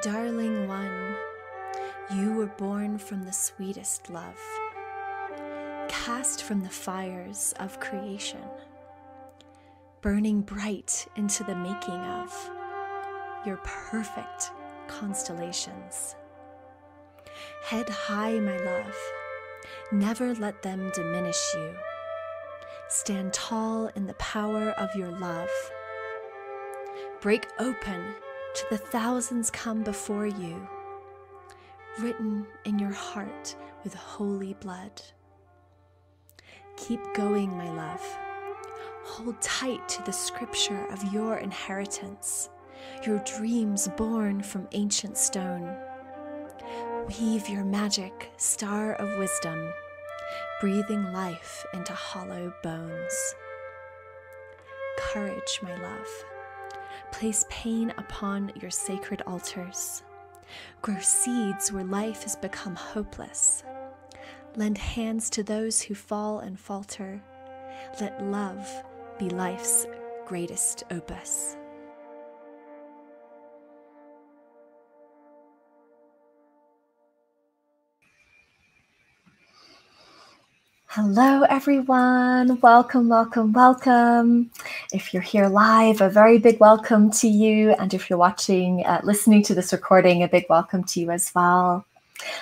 Darling one, you were born from the sweetest love, cast from the fires of creation, burning bright into the making of your perfect constellations. Head high, my love, never let them diminish you. Stand tall in the power of your love. Break open to the thousands come before you, written in your heart with holy blood. Keep going, my love. Hold tight to the scripture of your inheritance, your dreams born from ancient stone. Weave your magic star of wisdom, breathing life into hollow bones. Courage, my love. Place pain upon your sacred altars. Grow seeds where life has become hopeless. Lend hands to those who fall and falter. Let love be life's greatest opus. Hello, everyone. Welcome, welcome, welcome. If you're here live, a very big welcome to you. And if you're watching, uh, listening to this recording, a big welcome to you as well.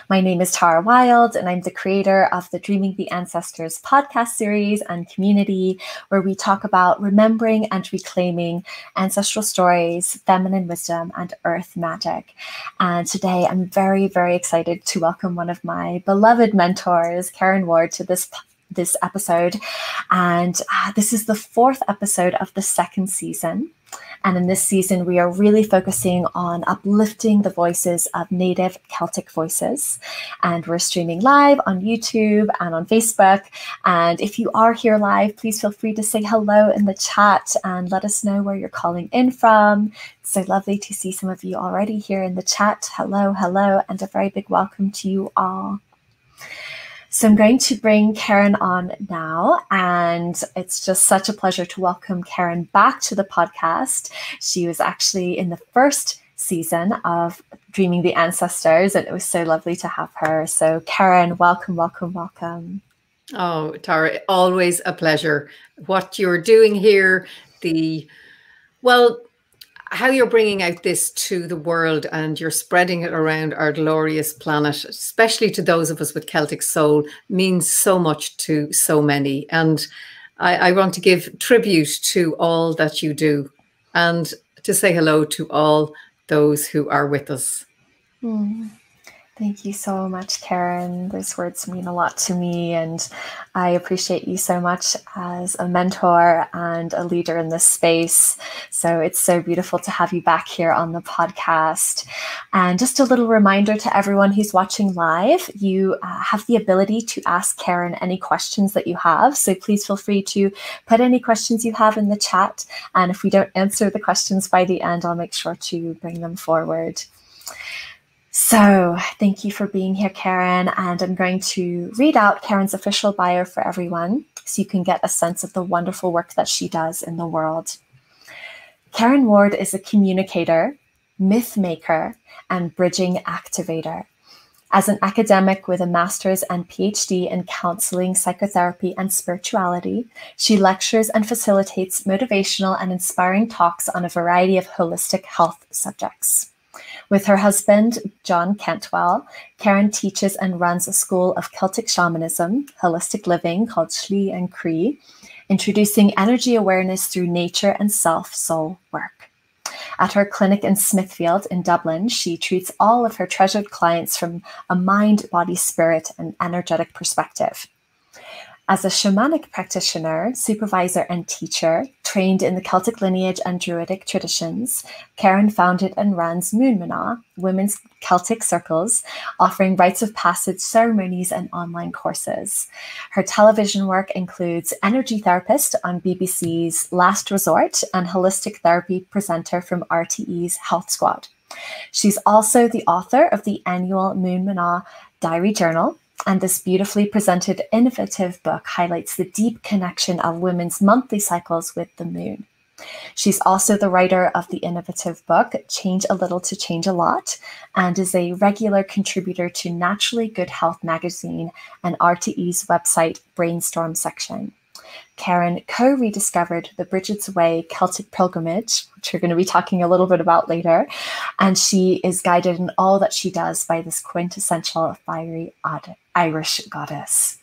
My name is Tara Wild, and I'm the creator of the Dreaming the Ancestors podcast series and community, where we talk about remembering and reclaiming ancestral stories, feminine wisdom, and earth magic. And today I'm very, very excited to welcome one of my beloved mentors, Karen Ward, to this this episode. And uh, this is the fourth episode of the second season. And in this season, we are really focusing on uplifting the voices of Native Celtic voices. And we're streaming live on YouTube and on Facebook. And if you are here live, please feel free to say hello in the chat and let us know where you're calling in from. It's so lovely to see some of you already here in the chat. Hello, hello, and a very big welcome to you all. So I'm going to bring Karen on now, and it's just such a pleasure to welcome Karen back to the podcast. She was actually in the first season of Dreaming the Ancestors, and it was so lovely to have her. So, Karen, welcome, welcome, welcome. Oh, Tara, always a pleasure. What you're doing here, the well, how you're bringing out this to the world and you're spreading it around our glorious planet, especially to those of us with Celtic soul, means so much to so many. And I, I want to give tribute to all that you do and to say hello to all those who are with us. Mm. Thank you so much, Karen. Those words mean a lot to me, and I appreciate you so much as a mentor and a leader in this space. So it's so beautiful to have you back here on the podcast. And just a little reminder to everyone who's watching live you uh, have the ability to ask Karen any questions that you have. So please feel free to put any questions you have in the chat. And if we don't answer the questions by the end, I'll make sure to bring them forward. So, thank you for being here, Karen. And I'm going to read out Karen's official bio for everyone so you can get a sense of the wonderful work that she does in the world. Karen Ward is a communicator, myth maker, and bridging activator. As an academic with a master's and PhD in counseling, psychotherapy, and spirituality, she lectures and facilitates motivational and inspiring talks on a variety of holistic health subjects. With her husband, John Cantwell, Karen teaches and runs a school of Celtic shamanism, holistic living called Slí an Chroí, introducing energy awareness through nature and self soul work. At her clinic in Smithfield in Dublin, she treats all of her treasured clients from a mind, body, spirit, and energetic perspective. As a shamanic practitioner, supervisor, and teacher, trained in the Celtic lineage and Druidic traditions, Karen founded and runs Moon Mná, women's Celtic circles, offering rites of passage ceremonies and online courses. Her television work includes energy therapist on BBC's Last Resort and holistic therapy presenter from RTE's Health Squad. She's also the author of the annual Moon Mná Diary Journal, and this beautifully presented, innovative book highlights the deep connection of women's monthly cycles with the moon. She's also the writer of the innovative book, Change a Little to Change a Lot, and is a regular contributor to Naturally Good Health magazine and RTE's website Brainstorm section. Karen co rediscovered the Bridget's Way Celtic pilgrimage, which we're going to be talking a little bit about later. And she is guided in all that she does by this quintessential fiery Irish goddess.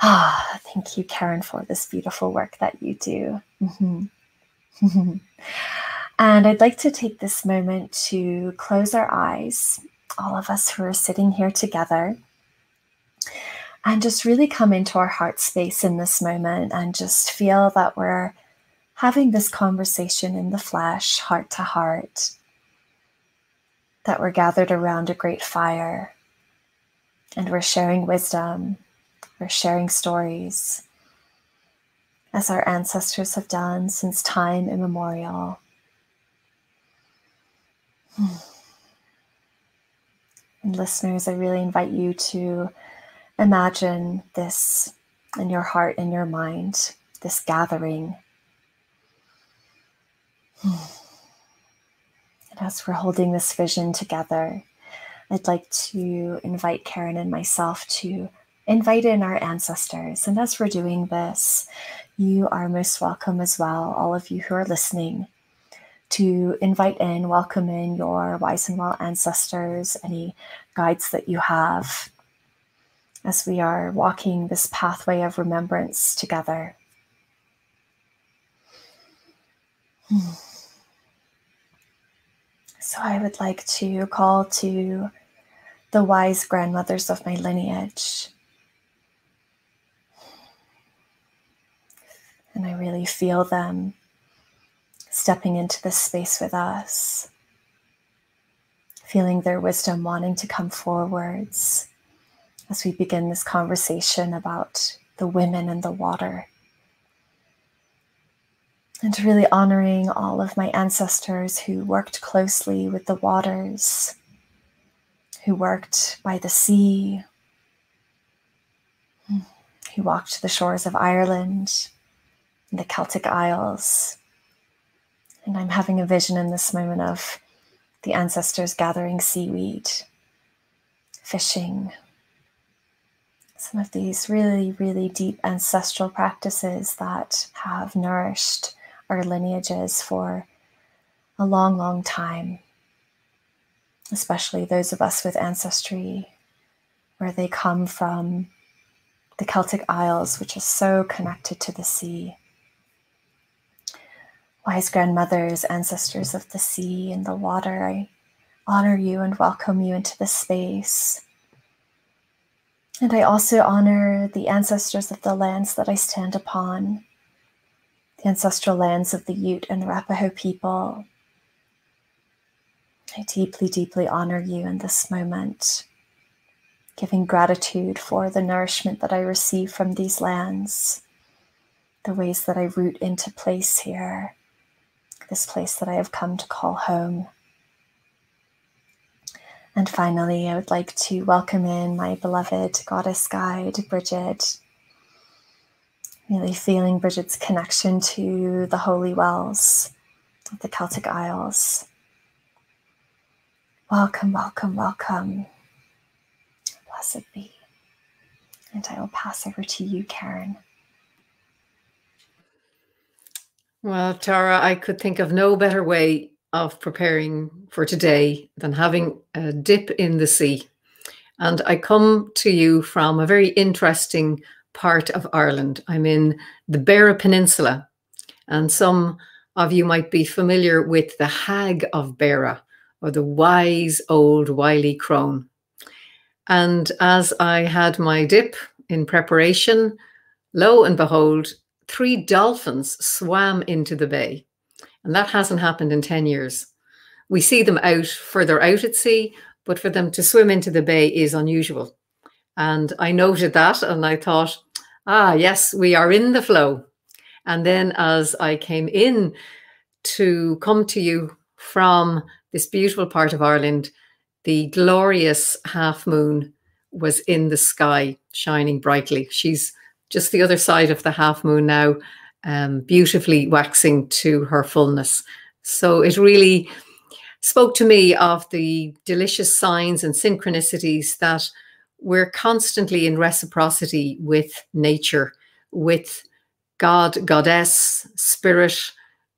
Ah, thank you, Karen, for this beautiful work that you do. Mm-hmm. and I'd like to take this moment to close our eyes, all of us who are sitting here together, and just really come into our heart space in this moment and just feel that we're having this conversation in the flesh, heart to heart, that we're gathered around a great fire and we're sharing wisdom, we're sharing stories, as our ancestors have done since time immemorial. Hmm. And listeners, I really invite you to imagine this in your heart in your mind, this gathering. Hmm. And as we're holding this vision together, I'd like to invite Karen and myself to invite in our ancestors. And as we're doing this, you are most welcome as well, all of you who are listening, to invite in, welcome in your wise and well ancestors, any guides that you have, as we are walking this pathway of remembrance together. Hmm. So I would like to call to the wise grandmothers of my lineage. And I really feel them stepping into this space with us, feeling their wisdom wanting to come forwards as we begin this conversation about the women and the water. And really honoring all of my ancestors who worked closely with the waters, who worked by the sea, who walked the shores of Ireland and the Celtic Isles. And I'm having a vision in this moment of the ancestors gathering seaweed, fishing, some of these really, really deep ancestral practices that have nourished our lineages for a long, long time, especially those of us with ancestry where they come from the Celtic Isles, which is so connected to the sea. Wise grandmothers, ancestors of the sea and the water, I honor you and welcome you into this space. And I also honor the ancestors of the lands that I stand upon, the ancestral lands of the Ute and Arapaho people. I deeply, deeply honor you in this moment, giving gratitude for the nourishment that I receive from these lands, the ways that I root into place here, this place that I have come to call home. And finally, I would like to welcome in my beloved goddess guide, Bridget. Really feeling Bridget's connection to the holy wells of the Celtic Isles. Welcome, welcome, welcome. Blessed be. And I will pass over to you, Karen. Well, Tara, I could think of no better way of preparing for today than having a dip in the sea. And I come to you from a very interesting part of Ireland. I'm in the Beara Peninsula, and some of you might be familiar with the Hag of Beara or the wise old wily crone. And as I had my dip in preparation, lo and behold, three dolphins swam into the bay. And that hasn't happened in 10 years. We see them out further out at sea, but for them to swim into the bay is unusual. And I noted that and I thought, ah, yes, we are in the flow. And then as I came in to come to you from this beautiful part of Ireland, the glorious half moon was in the sky, shining brightly. She's just the other side of the half moon now, um, beautifully waxing to her fullness. So it really spoke to me of the delicious signs and synchronicities that we're constantly in reciprocity with nature, with God, goddess, spirit,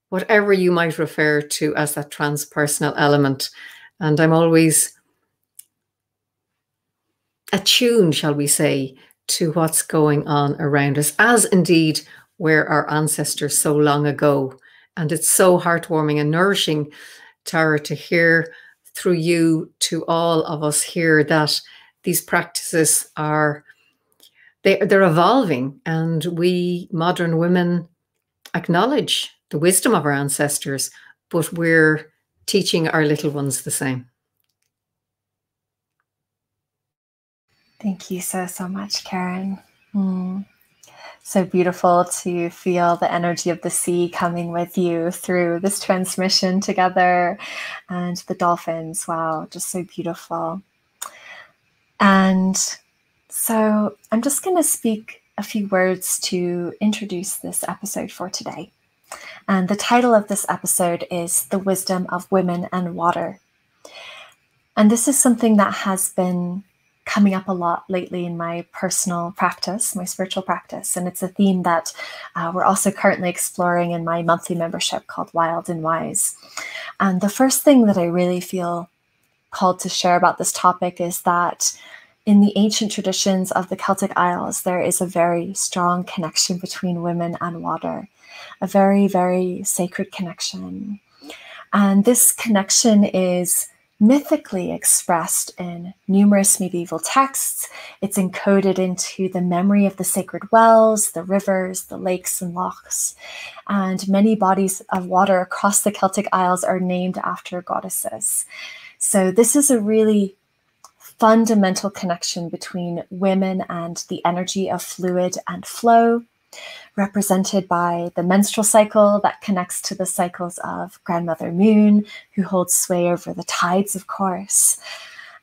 whatever you might refer to as that transpersonal element. And I'm always attuned, shall we say, to what's going on around us, as indeed were our ancestors so long ago. And it's so heartwarming and nourishing, Tara, to hear through you to all of us here that these practices are they, they're evolving and we modern women acknowledge the wisdom of our ancestors but we're teaching our little ones the same. Thank you so so much karen. Mm. so beautiful to feel the energy of the sea coming with you through this transmission together and the dolphins. Wow just so beautiful and so I'm just going to speak a few words to introduce this episode for today. And the title of this episode is The Wisdom of Women and Water. And this is something that has been coming up a lot lately in my personal practice, my spiritual practice. And it's a theme that uh, we're also currently exploring in my monthly membership called Wild and Wise. And the first thing that I really feel called to share about this topic is that in the ancient traditions of the Celtic Isles, there is a very strong connection between women and water, a very, very sacred connection. And this connection is mythically expressed in numerous medieval texts. It's encoded into the memory of the sacred wells, the rivers, the lakes, and lochs. And many bodies of water across the Celtic Isles are named after goddesses. So, this is a really fundamental connection between women and the energy of fluid and flow, represented by the menstrual cycle that connects to the cycles of Grandmother Moon, who holds sway over the tides, of course.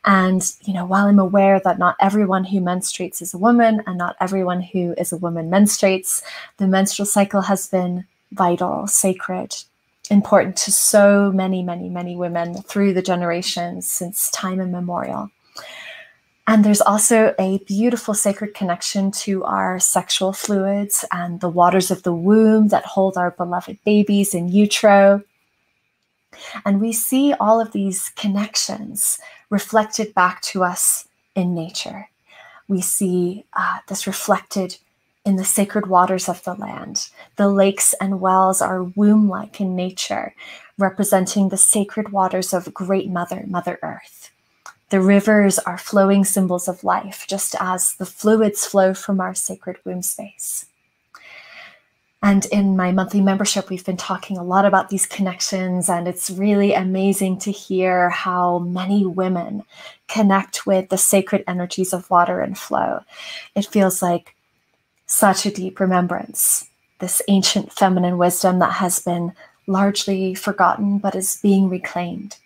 And, you know, while I'm aware that not everyone who menstruates is a woman and not everyone who is a woman menstruates, the menstrual cycle has been vital, sacred, important to so many, many, many women through the generations since time immemorial. And there's also a beautiful sacred connection to our sexual fluids and the waters of the womb that hold our beloved babies in utero. And we see all of these connections reflected back to us in nature. We see uh, this reflected in the sacred waters of the land. The lakes and wells are womb like in nature, representing the sacred waters of Great Mother, Mother Earth. The rivers are flowing symbols of life, just as the fluids flow from our sacred womb space. And in my monthly membership, we've been talking a lot about these connections, and it's really amazing to hear how many women connect with the sacred energies of water and flow. It feels like such a deep remembrance, this ancient feminine wisdom that has been largely forgotten but is being reclaimed.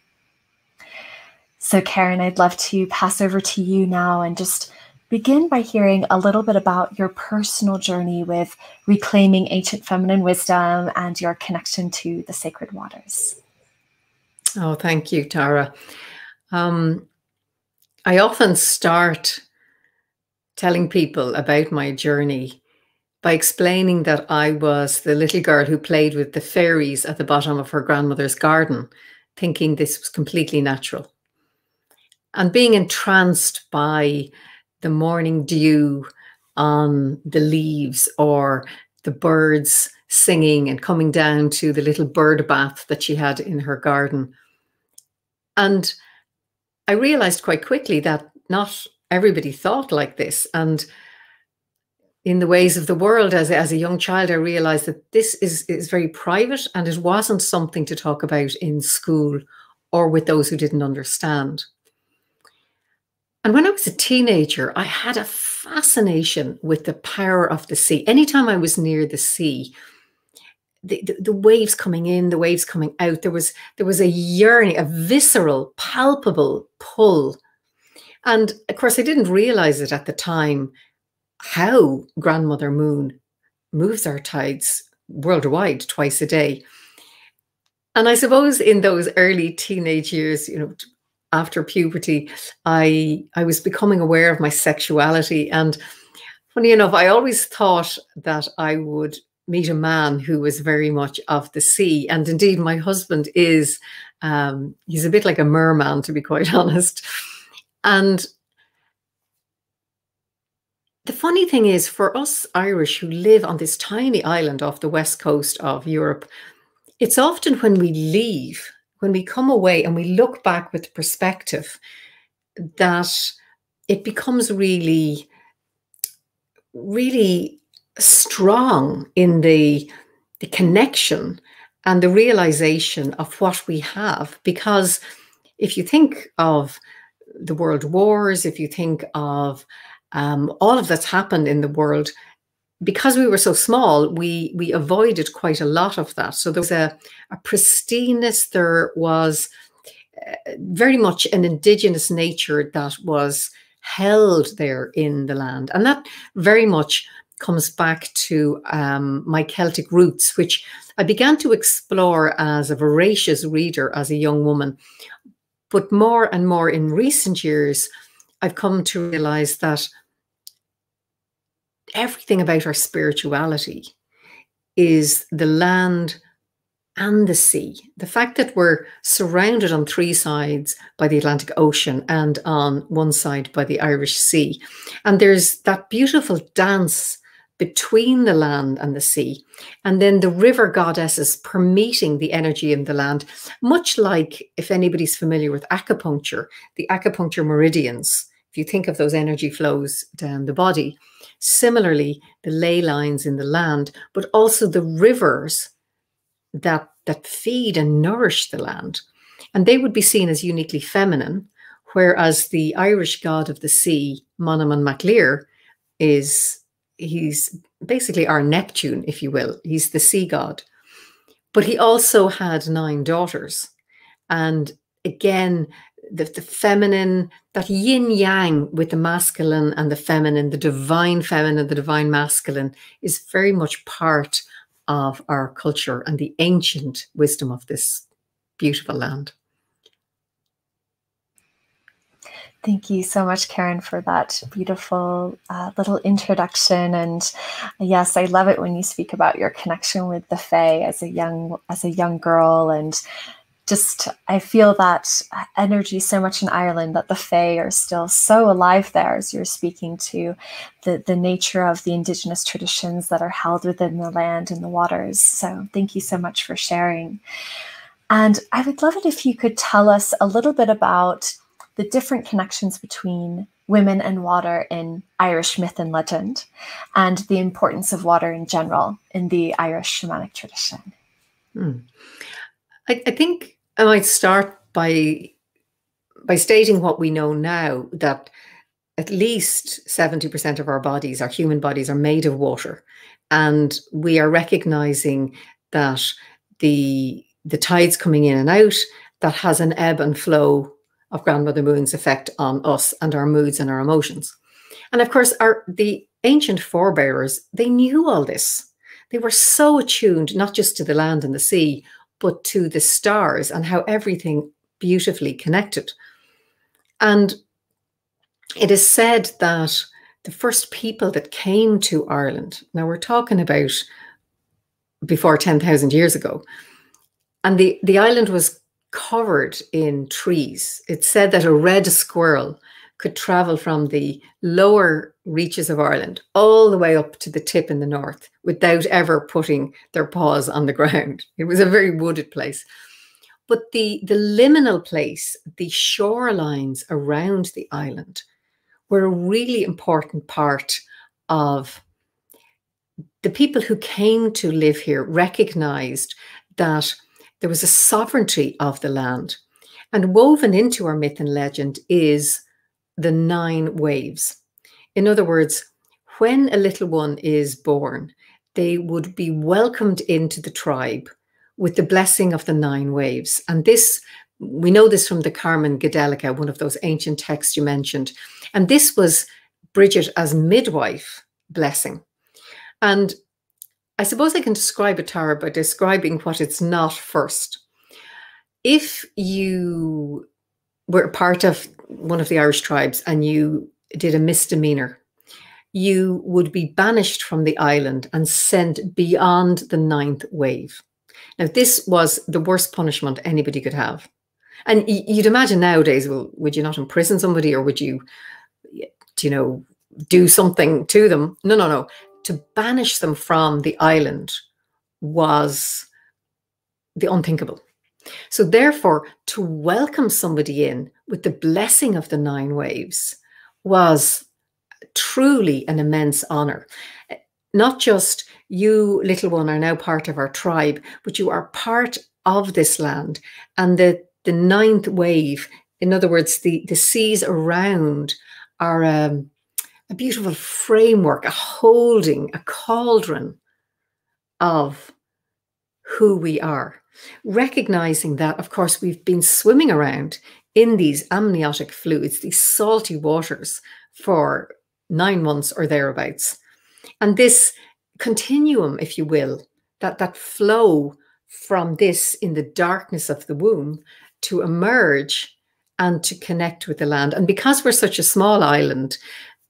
So, Karen, I'd love to pass over to you now and just begin by hearing a little bit about your personal journey with reclaiming ancient feminine wisdom and your connection to the sacred waters. Oh, thank you, Tara. Um, I often start telling people about my journey by explaining that I was the little girl who played with the fairies at the bottom of her grandmother's garden, thinking this was completely natural and being entranced by the morning dew on the leaves or the birds singing and coming down to the little bird bath that she had in her garden. And I realized quite quickly that not everybody thought like this. And in the ways of the world as, as a young child, I realized that this is, is very private and it wasn't something to talk about in school or with those who didn't understand. And when I was a teenager, I had a fascination with the power of the sea. Anytime I was near the sea, the, the, the, waves coming in, the waves coming out, there was there was a yearning, a visceral, palpable pull. And of course, I didn't realize it at the time how Grandmother Moon moves our tides worldwide twice a day. And I suppose in those early teenage years, you know, after puberty, I I was becoming aware of my sexuality. And funny enough, I always thought that I would meet a man who was very much of the sea. And indeed, my husband is um, he's a bit like a merman, to be quite honest. And the funny thing is, for us Irish who live on this tiny island off the west coast of Europe, it's often when we leave when we come away and we look back with perspective, that it becomes really, really strong in the, the connection and the realization of what we have. Because if you think of the world wars, if you think of um, all of that's happened in the world, because we were so small, we we avoided quite a lot of that. So there was a, a pristineness, there was uh, very much an indigenous nature that was held there in the land. And that very much comes back to um, my Celtic roots, which I began to explore as a voracious reader as a young woman. But more and more in recent years, I've come to realize that everything about our spirituality is the land and the sea. The fact that we're surrounded on three sides by the Atlantic Ocean and on one side by the Irish Sea. And there's that beautiful dance between the land and the sea. And then the river goddesses permeating the energy in the land, much like if anybody's familiar with acupuncture, the acupuncture meridians. If you think of those energy flows down the body, Similarly, the ley lines in the land, but also the rivers that, that feed and nourish the land. And they would be seen as uniquely feminine, whereas the Irish god of the sea, Manannán Mac Lir, is he's basically our Neptune, if you will. He's the sea god. But he also had nine daughters. And again, the, the feminine, that yin yang with the masculine and the feminine, the divine feminine, the divine masculine is very much part of our culture and the ancient wisdom of this beautiful land. Thank you so much, Karen, for that beautiful uh, little introduction. And yes, I love it when you speak about your connection with the Fae as a young as a young girl and just I feel that energy so much in Ireland that the Fae are still so alive there as you're speaking to the, the nature of the indigenous traditions that are held within the land and the waters. So thank you so much for sharing. And I would love it if you could tell us a little bit about the different connections between women and water in Irish myth and legend, and the importance of water in general in the Irish shamanic tradition. Hmm. I, I, think I might start by by stating what we know now that at least 70% of our bodies, our human bodies, are made of water. And we are recognizing that the the tides coming in and out, that has an ebb and flow of grandmother moon's effect on um, us and our moods and our emotions. And of course, our the ancient forebearers, they knew all this. They were so attuned not just to the land and the sea, but to the stars and how everything beautifully connected. And it is said that the first people that came to Ireland, now we're talking about before 10,000 years ago, and the, the island was covered in trees. It said that a red squirrel could travel from the lower reaches of Ireland all the way up to the tip in the north without ever putting their paws on the ground. It was a very wooded place. But the, the liminal place, the shorelines around the island, were a really important part of the people who came to live here recognized that there was a sovereignty of the land. And woven into our myth and legend is the nine waves. In other words, when a little one is born, they would be welcomed into the tribe with the blessing of the nine waves. And this, we know this from the Carmina Gadelica, one of those ancient texts you mentioned. And this was Bridget as midwife blessing. And I suppose I can describe a tower by describing what it's not first. If you were part of one of the Irish tribes and you did a misdemeanor, you would be banished from the island and sent beyond the ninth wave. Now, this was the worst punishment anybody could have. And you'd imagine nowadays, well, would you not imprison somebody or would you, you know, do something to them? No, no, no. To banish them from the island was the unthinkable. So, therefore, to welcome somebody in with the blessing of the nine waves was truly an immense honor. Not just you, little one, are now part of our tribe, but you are part of this land. And the, the ninth wave, in other words, the, the seas around are um, a beautiful framework, a holding, a cauldron of who we are. Recognizing that, of course, we've been swimming around in these amniotic fluids, these salty waters, for nine months or thereabouts. And this continuum, if you will, that, that flow from this in the darkness of the womb to emerge and to connect with the land. And because we're such a small island,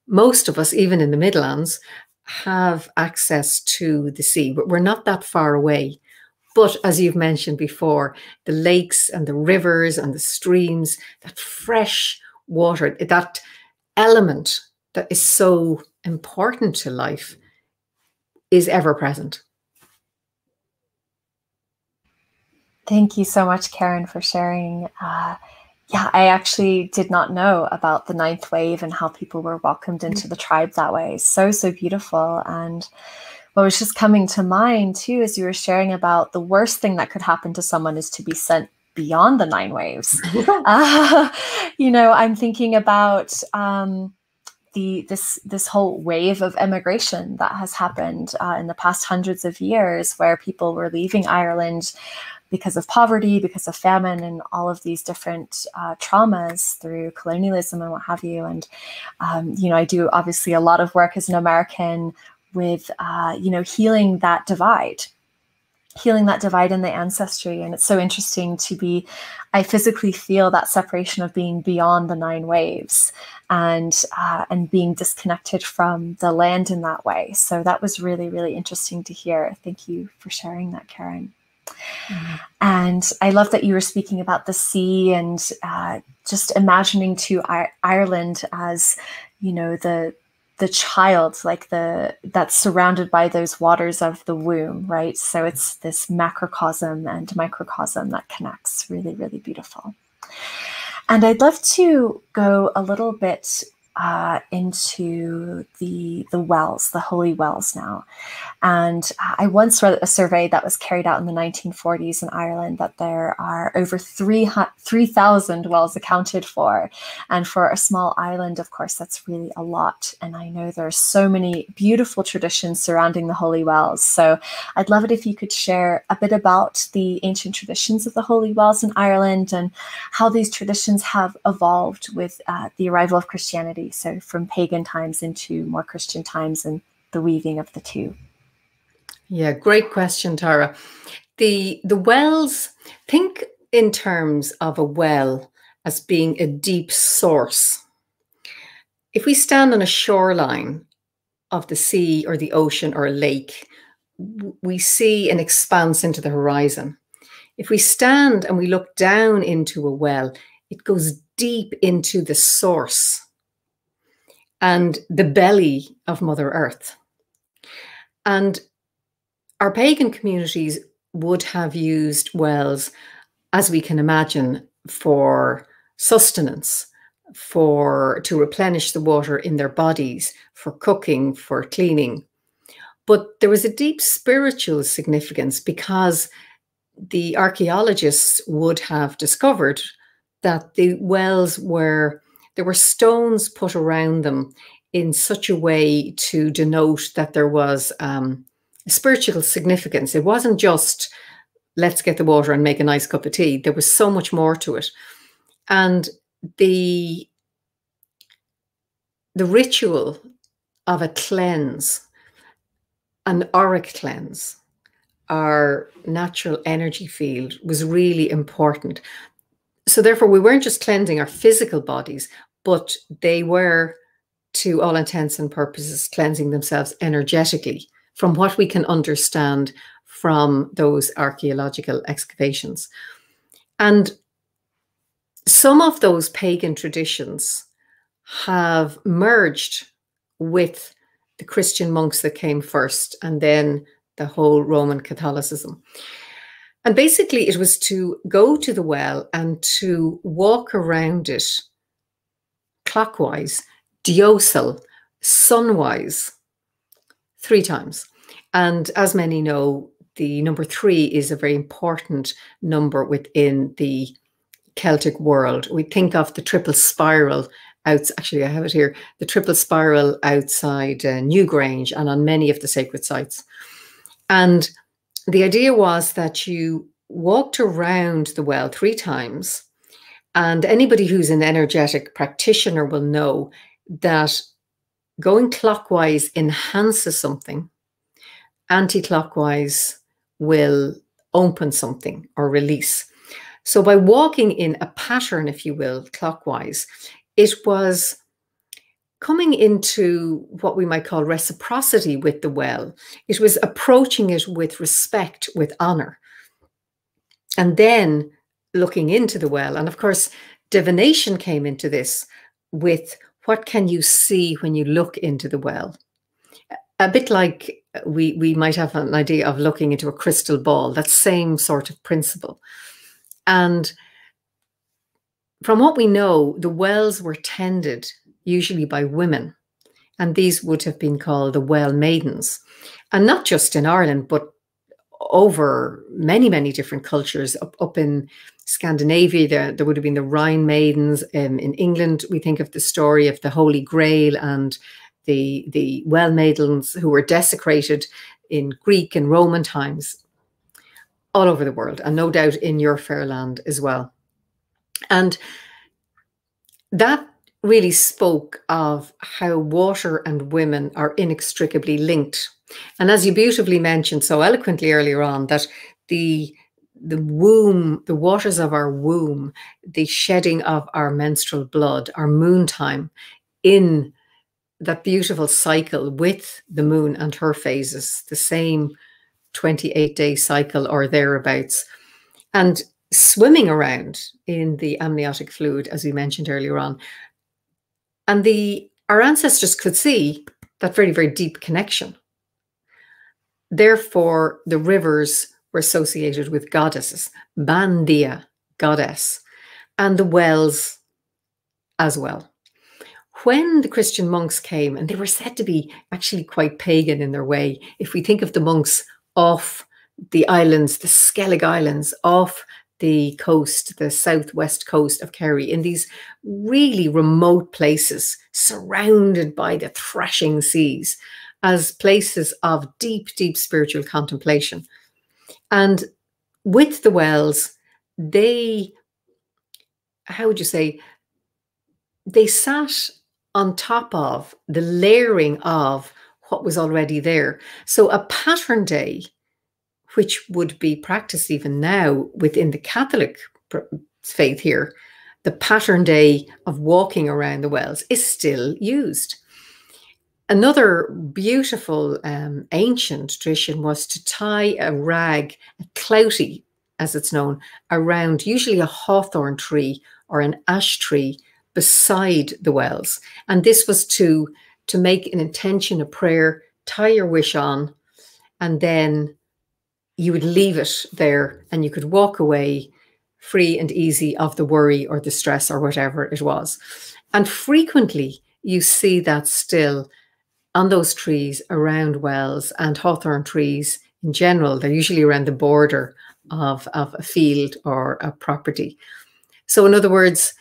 most of us, even in the Midlands, have access to the sea. We're not that far away. But as you've mentioned before, the lakes and the rivers and the streams, that fresh water, that element that is so important to life is ever present. Thank you so much, Karen, for sharing. Uh, yeah, I actually did not know about the ninth wave and how people were welcomed into the tribe that way. So, so beautiful. And what was just coming to mind too, as you were sharing about the worst thing that could happen to someone is to be sent beyond the nine waves. uh, you know, I'm thinking about um, the this this whole wave of emigration that has happened uh, in the past hundreds of years, where people were leaving Ireland because of poverty, because of famine, and all of these different uh, traumas through colonialism and what have you. And um, you know, I do obviously a lot of work as an American with uh, you know healing that divide healing that divide in the ancestry. And it's so interesting to be i physically feel that separation of being beyond the nine waves and uh, and being disconnected from the land in that way. So that was really really interesting to hear. Thank you for sharing that karen mm-hmm. and i love that you were speaking about the sea and uh, just imagining to I- ireland as you know the the child like the that's surrounded by those waters of the womb right? So it's this macrocosm and microcosm that connects. Really really beautiful. And i'd love to go a little bit uh, into the the wells, the holy wells now. And I once read a survey that was carried out in the 1940s in Ireland that there are over 3,000 wells accounted for. And for a small island, of course, that's really a lot. And I know there are so many beautiful traditions surrounding the holy wells. So I'd love it if you could share a bit about the ancient traditions of the holy wells in Ireland and how these traditions have evolved with uh, the arrival of Christianity so from pagan times into more Christian times and the weaving of the two. Yeah, great question, Tara. The the wells, think in terms of a well as being a deep source. If we stand on a shoreline of the sea or the ocean or a lake, we see an expanse into the horizon. If we stand and we look down into a well, it goes deep into the source and the belly of Mother Earth. And our pagan communities would have used wells, as we can imagine, for sustenance, for to replenish the water in their bodies, for cooking, for cleaning. But there was a deep spiritual significance because the archaeologists would have discovered that the wells were there were stones put around them in such a way to denote that there was um, spiritual significance. It wasn't just let's get the water and make a nice cup of tea. There was so much more to it, and the the ritual of a cleanse an auric cleanse, our natural energy field, was really important. So, therefore, we weren't just cleansing our physical bodies, but they were, to all intents and purposes, cleansing themselves energetically from what we can understand from those archaeological excavations. And some of those pagan traditions have merged with the Christian monks that came first and then the whole Roman Catholicism. And basically, it was to go to the well and to walk around it clockwise, deiseal, sunwise, three times. And as many know, the number three is a very important number within the Celtic world. We think of the triple spiral out, actually, I have it here, the triple spiral outside uh, Newgrange and on many of the sacred sites. And the idea was that you walked around the well three times. And anybody who's an energetic practitioner will know that going clockwise enhances something, anti clockwise will open something or release. So, by walking in a pattern, if you will, clockwise, it was coming into what we might call reciprocity with the well. It was approaching it with respect, with honor. And then looking into the well. And of course, divination came into this with what can you see when you look into the well? A bit like we, we might have an idea of looking into a crystal ball, that same sort of principle. And from what we know, the wells were tended usually by women, and these would have been called the well maidens. And not just in Ireland, but over many, many different cultures. Up, up in Scandinavia, there, there would have been the Rhine maidens. Um, in England, we think of the story of the Holy Grail and the, the well maidens who were desecrated in Greek and Roman times all over the world, and no doubt in your fair land as well. And that really spoke of how water and women are inextricably linked. And as you beautifully mentioned so eloquently earlier on, that the the womb, the waters of our womb, the shedding of our menstrual blood, our moon time in that beautiful cycle with the moon and her phases, the same 28 day cycle or thereabouts. And swimming around in the amniotic fluid, as we mentioned earlier on. And the our ancestors could see that very, very deep connection. Therefore, the rivers were associated with goddesses, Bandia, goddess, and the wells as well. When the Christian monks came, and they were said to be actually quite pagan in their way, if we think of the monks off the islands, the Skellig Islands, off the coast, the southwest coast of Kerry, in these really remote places, surrounded by the thrashing seas, as places of deep, deep spiritual contemplation. And with the wells, they, how would you say, they sat on top of the layering of what was already there. So a pattern day which would be practiced even now within the Catholic faith here, the pattern day of walking around the wells is still used. Another beautiful um, ancient tradition was to tie a rag, a cloutie as it's known, around usually a hawthorn tree or an ash tree beside the wells. And this was to, to make an intention, a prayer, tie your wish on, and then you would leave it there and you could walk away free and easy of the worry or the stress or whatever it was. And frequently you see that still on those trees around wells and hawthorn trees in general. They're usually around the border of, of a field or a property. So, in other words,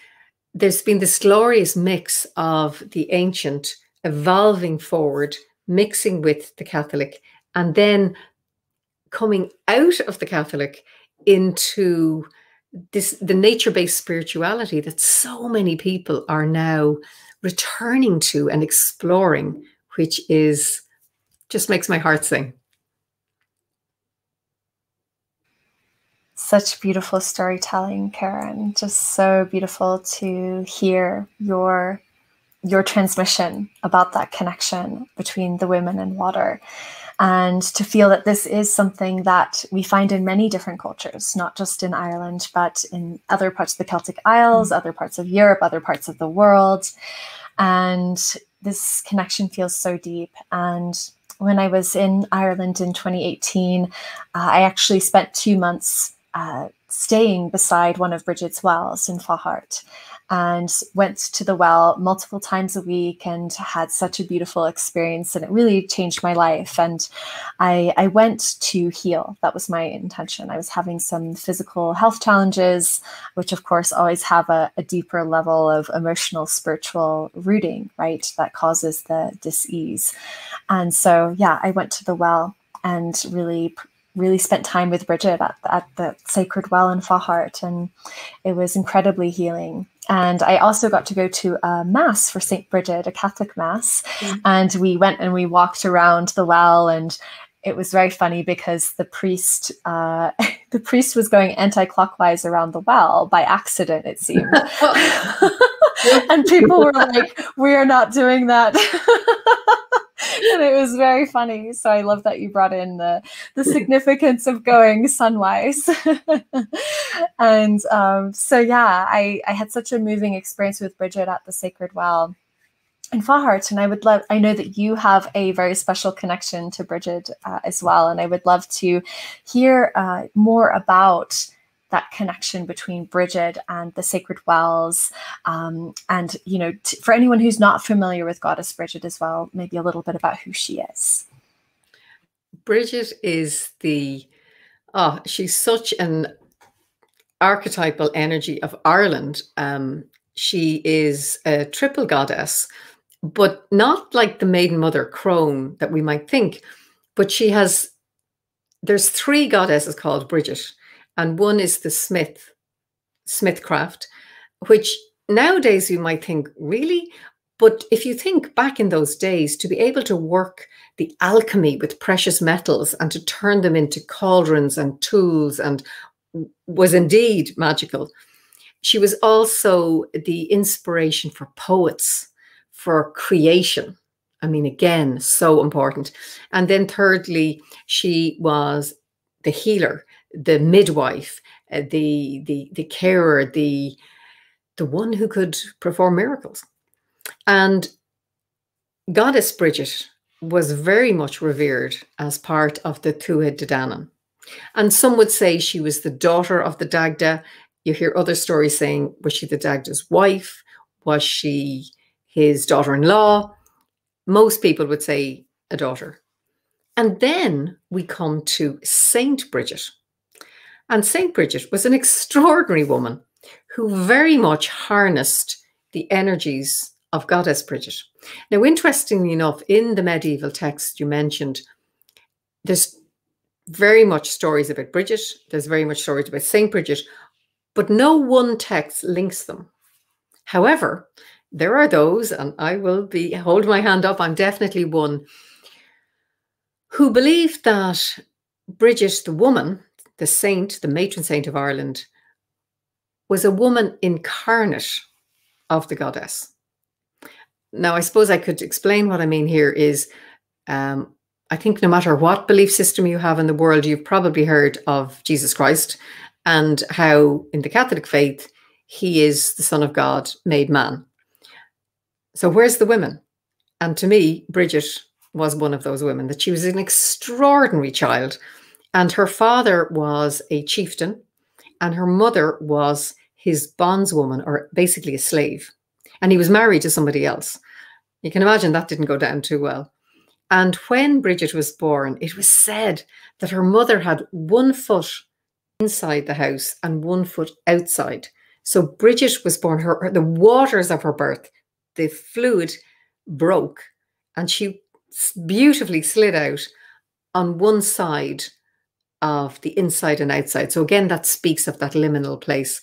there's been this glorious mix of the ancient evolving forward, mixing with the Catholic, and then coming out of the Catholic into this the nature-based spirituality that so many people are now returning to and exploring, which is just makes my heart sing. Such beautiful storytelling, Karen. Just so beautiful to hear your your transmission about that connection between the women and water and to feel that this is something that we find in many different cultures, not just in Ireland, but in other parts of the Celtic Isles, mm. other parts of Europe, other parts of the world. And this connection feels so deep. And when I was in Ireland in 2018, uh, I actually spent two months uh, staying beside one of Bridget's wells in Faughart and went to the well multiple times a week and had such a beautiful experience and it really changed my life. And I, I went to heal. That was my intention. I was having some physical health challenges which of course always have a, a deeper level of emotional spiritual rooting right that causes the dis-ease. And so yeah i went to the well and really really spent time with Bridget at, at the Sacred Well in Faughart, and it was incredibly healing. And I also got to go to a mass for St. Bridget, a Catholic mass. Mm. And we went and we walked around the well and it was very funny because the priest uh, the priest was going anti-clockwise around the well by accident, it seemed. and people were like, we are not doing that. and it was very funny. So I love that you brought in the the significance of going sunwise. and um, so yeah, I I had such a moving experience with Bridget at the Sacred Well in Faughart, and I would love. I know that you have a very special connection to Bridget uh, as well, and I would love to hear uh, more about that connection between Bridget and the sacred wells. Um, and, you know, for anyone who's not familiar with Goddess Bridget as well, maybe a little bit about who she is. Bridget is the, oh, she's such an archetypal energy of Ireland. Um, she is a triple goddess, but not like the maiden mother crone that we might think, but she has, there's three goddesses called Bridget and one is the smith, smithcraft, which nowadays you might think, really? But if you think back in those days, to be able to work the alchemy with precious metals and to turn them into cauldrons and tools and was indeed magical. She was also the inspiration for poets, for creation. I mean, again, so important. And then thirdly, she was the healer the midwife, uh, the the the carer, the the one who could perform miracles. And Goddess Bridget was very much revered as part of the Tuatha De Danann. And some would say she was the daughter of the Dagda. You hear other stories saying, was she the Dagda's wife? Was she his daughter in law? Most people would say a daughter. And then we come to Saint Bridget. And St. Bridget was an extraordinary woman who very much harnessed the energies of Goddess Bridget. Now, interestingly enough, in the medieval text you mentioned, there's very much stories about Bridget, there's very much stories about St. Bridget, but no one text links them. However, there are those, and I will be hold my hand up, I'm definitely one, who believe that Bridget, the woman, the saint, the matron saint of Ireland, was a woman incarnate of the goddess. Now, I suppose I could explain what I mean here is um, I think no matter what belief system you have in the world, you've probably heard of Jesus Christ and how in the Catholic faith, he is the Son of God made man. So, where's the women? And to me, Bridget was one of those women, that she was an extraordinary child and her father was a chieftain, and her mother was his bondswoman, or basically a slave. And he was married to somebody else. You can imagine that didn't go down too well. And when Bridget was born, it was said that her mother had one foot inside the house and one foot outside. So Bridget was born, her, the waters of her birth, the fluid broke, and she beautifully slid out on one side of the inside and outside. So again, that speaks of that liminal place.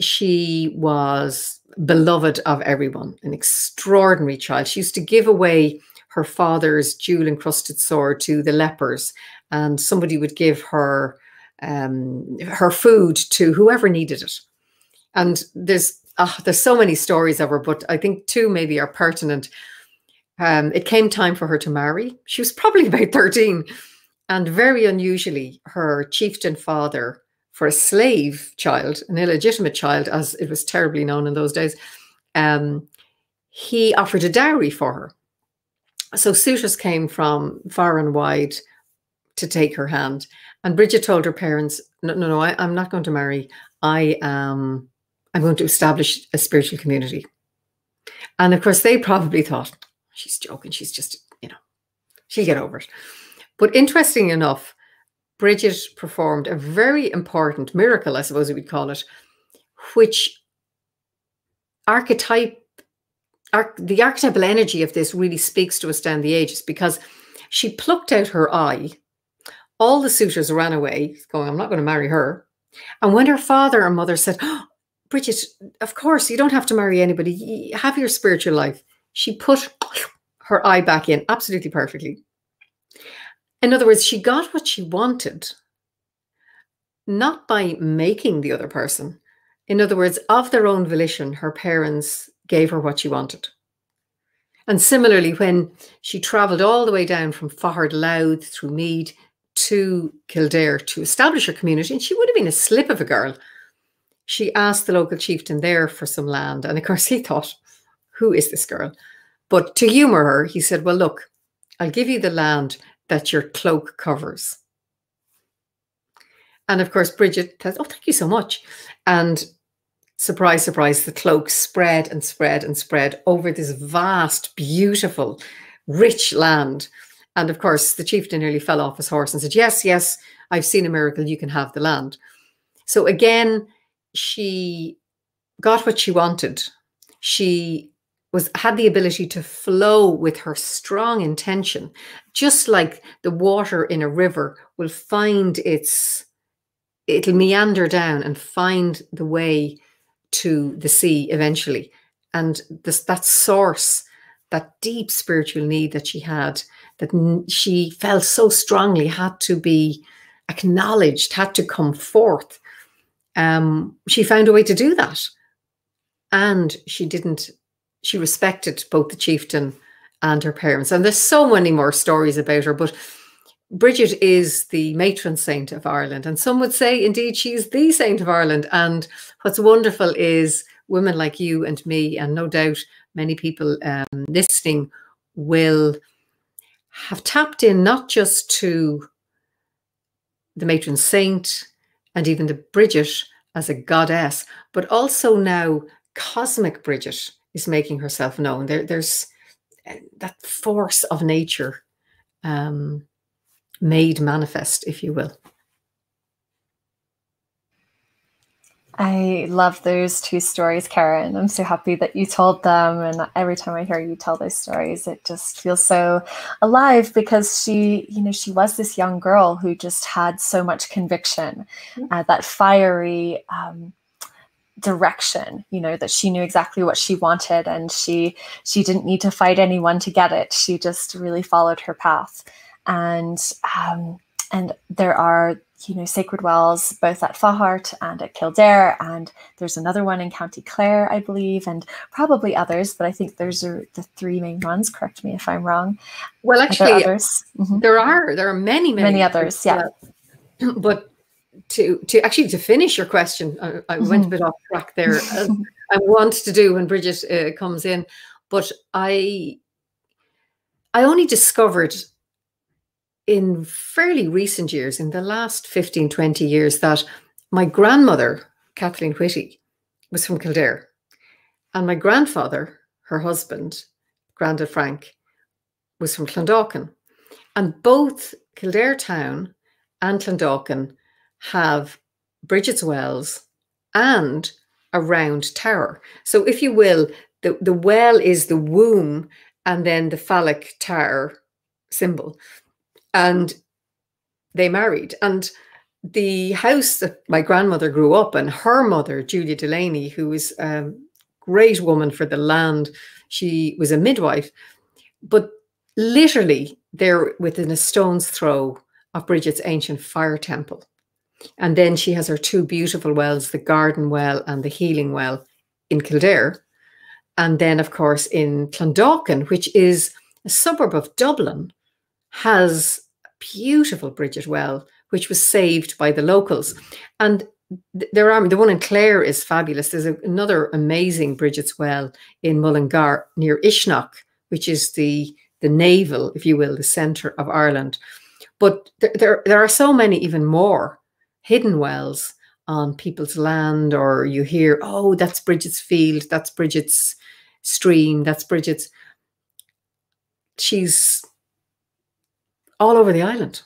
She was beloved of everyone, an extraordinary child. She used to give away her father's jewel encrusted sword to the lepers, and somebody would give her um, her food to whoever needed it. And there's oh, there's so many stories of her, but I think two maybe are pertinent. Um, it came time for her to marry. She was probably about 13. And very unusually, her chieftain father, for a slave child, an illegitimate child, as it was terribly known in those days, um, he offered a dowry for her. So suitors came from far and wide to take her hand. And Bridget told her parents, no, no, no, I, am not going to marry. I am, I'm going to establish a spiritual community. And of course, they probably thought, she's joking. She's just, you know, she'll get over it. But interesting enough, Bridget performed a very important miracle, I suppose we would call it, which archetype, arch, the archetypal energy of this really speaks to us down the ages because she plucked out her eye. All the suitors ran away, going, I'm not going to marry her. And when her father and mother said, oh, Bridget, of course, you don't have to marry anybody, have your spiritual life, she put her eye back in absolutely perfectly. In other words, she got what she wanted, not by making the other person. In other words, of their own volition, her parents gave her what she wanted. And similarly, when she travelled all the way down from Faughart Louth through Meath to Kildare to establish her community, and she would have been a slip of a girl, she asked the local chieftain there for some land. And of course, he thought, who is this girl? But to humour her, he said, Well, look, I'll give you the land that your cloak covers. And of course, Bridget says, Oh, thank you so much. And surprise, surprise, the cloak spread and spread and spread over this vast, beautiful, rich land. And of course, the chieftain nearly fell off his horse and said, Yes, yes, I've seen a miracle. You can have the land. So again, she got what she wanted. She was had the ability to flow with her strong intention just like the water in a river will find its it'll meander down and find the way to the sea eventually. And this that source that deep spiritual need that she had that she felt so strongly had to be acknowledged had to come forth um, she found a way to do that. And she didn't she respected both the chieftain and her parents. And there's so many more stories about her, but Bridget is the matron saint of Ireland. And some would say, indeed, she's the saint of Ireland. And what's wonderful is women like you and me, and no doubt many people um, listening will have tapped in not just to the matron saint and even the Bridget as a goddess, but also now cosmic Bridget is making herself known. There, there's eh, that force of nature um, made manifest, if you will. I love those two stories, Karen. I'm so happy that you told them. And every time I hear you tell those stories, it just feels so alive because she, you know, she was this young girl who just had so much conviction, mm-hmm. uh, that fiery, um, direction you know that she knew exactly what she wanted and she she didn't need to fight anyone to get it. She just really followed her path. And um and there are you know sacred wells both at Faughart and at Kildare and there's another one in County Clare I believe and probably others but I think those are the three main ones. Correct me if I'm wrong. Well actually there. Mm-hmm. there are there are many many, many others yeah. but to to actually to finish your question, I, I mm-hmm. went a bit off track there. I want to do when Bridget uh, comes in, but I I only discovered in fairly recent years, in the last 15, 20 years, that my grandmother, Kathleen Whitty, was from Kildare. And my grandfather, her husband, Grandad Frank, was from Clondalkin. And both Kildare town and Clondalkin have Bridget's Wells and a round tower. So, if you will, the, the well is the womb and then the phallic tower symbol. And they married. And the house that my grandmother grew up in, her mother, Julia Delaney, who was a great woman for the land, she was a midwife. But literally they're within a stone's throw of Bridget's ancient fire temple. And then she has her two beautiful wells, the garden well and the healing well in Kildare. And then, of course, in Clondalkin, which is a suburb of Dublin, has a beautiful Bridget well, which was saved by the locals. And there are the one in Clare is fabulous. There's a, another amazing Bridget's well in Mullingar near Uisneach, which is the the navel, if you will, the centre of Ireland. But there, there, there are so many even more hidden wells on people's land, or you hear, oh, that's Bridget's field, that's Bridget's stream, that's Bridget's. She's all over the island.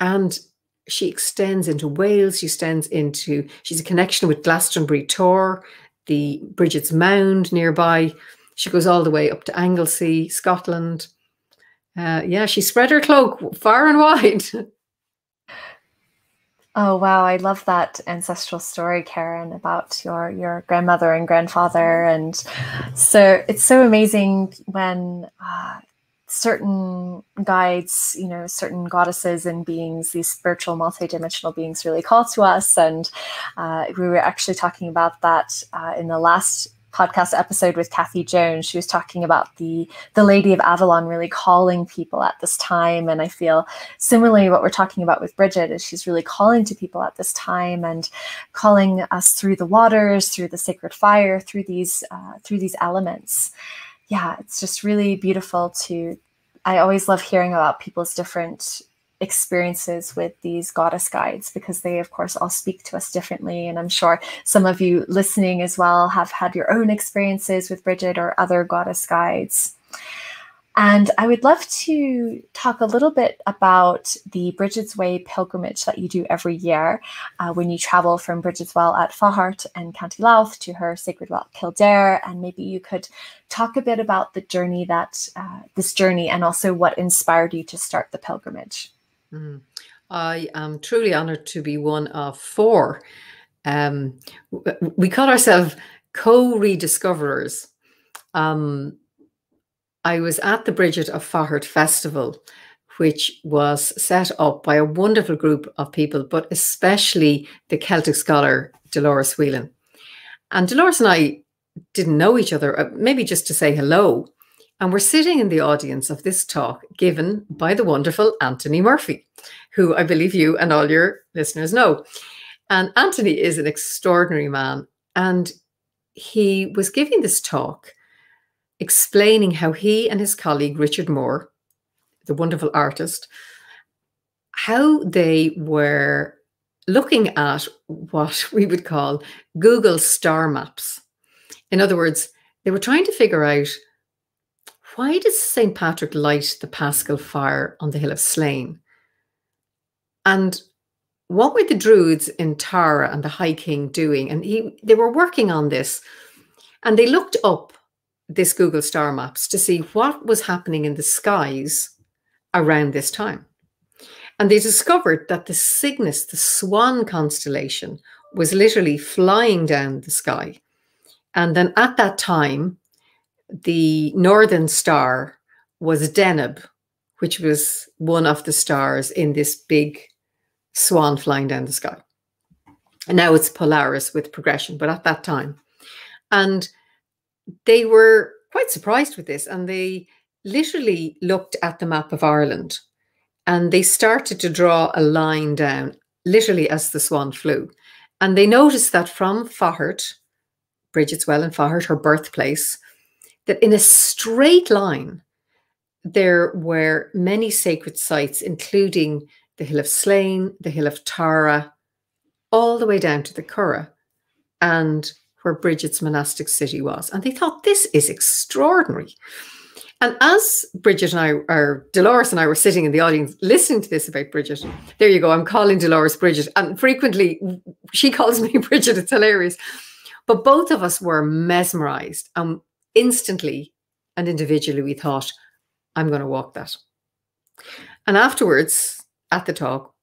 And she extends into Wales, she extends into, she's a connection with Glastonbury Tor, the Bridget's Mound nearby. She goes all the way up to Anglesey, Scotland. Uh, yeah, she spread her cloak far and wide. Oh wow, I love that ancestral story, Karen, about your your grandmother and grandfather, and so it's so amazing when uh, certain guides, you know, certain goddesses and beings, these spiritual multidimensional beings, really call to us, and uh, we were actually talking about that uh, in the last podcast episode with Kathy Jones. She was talking about the the Lady of Avalon really calling people at this time, and I feel similarly what we're talking about with Bridget is she's really calling to people at this time and calling us through the waters, through the sacred fire, through these uh, through these elements. Yeah, it's just really beautiful to. I always love hearing about people's different experiences with these goddess guides because they of course all speak to us differently. And i'm sure some of you listening as well have had your own experiences with bridget or other goddess guides. And i would love to talk a little bit about the bridget's way pilgrimage that you do every year uh, when you travel from bridget's well at faughart and county louth to her sacred well kildare. And maybe you could talk a bit about the journey that uh, this journey and also what inspired you to start the pilgrimage Mm. I am truly honored to be one of four. Um, we call ourselves co rediscoverers. Um, I was at the Bridget of Faughart Festival, which was set up by a wonderful group of people, but especially the Celtic scholar Dolores Whelan. And Dolores and I didn't know each other, uh, maybe just to say hello. And we're sitting in the audience of this talk given by the wonderful Anthony Murphy, who I believe you and all your listeners know. And Anthony is an extraordinary man. And he was giving this talk explaining how he and his colleague, Richard Moore, the wonderful artist, how they were looking at what we would call Google star maps. In other words, they were trying to figure out why does St. Patrick light the Paschal fire on the Hill of Slane? And what were the Druids in Tara and the High King doing? And he, they were working on this and they looked up this Google star maps to see what was happening in the skies around this time. And they discovered that the Cygnus, the swan constellation, was literally flying down the sky. And then at that time, the northern star was Deneb, which was one of the stars in this big swan flying down the sky. And now it's Polaris with progression, but at that time. And they were quite surprised with this. And they literally looked at the map of Ireland and they started to draw a line down, literally as the swan flew. And they noticed that from Faughart, Bridget's Well in Faughart, her birthplace, that in a straight line, there were many sacred sites, including the Hill of Slane, the Hill of Tara, all the way down to the Curragh, and where Bridget's monastic city was. And they thought, this is extraordinary. And as Bridget and I, or Dolores and I were sitting in the audience listening to this about Bridget, there you go, I'm calling Dolores Bridget. And frequently she calls me Bridget, it's hilarious. But both of us were mesmerized. And instantly and individually we thought, I'm going to walk that. And afterwards, at the talk,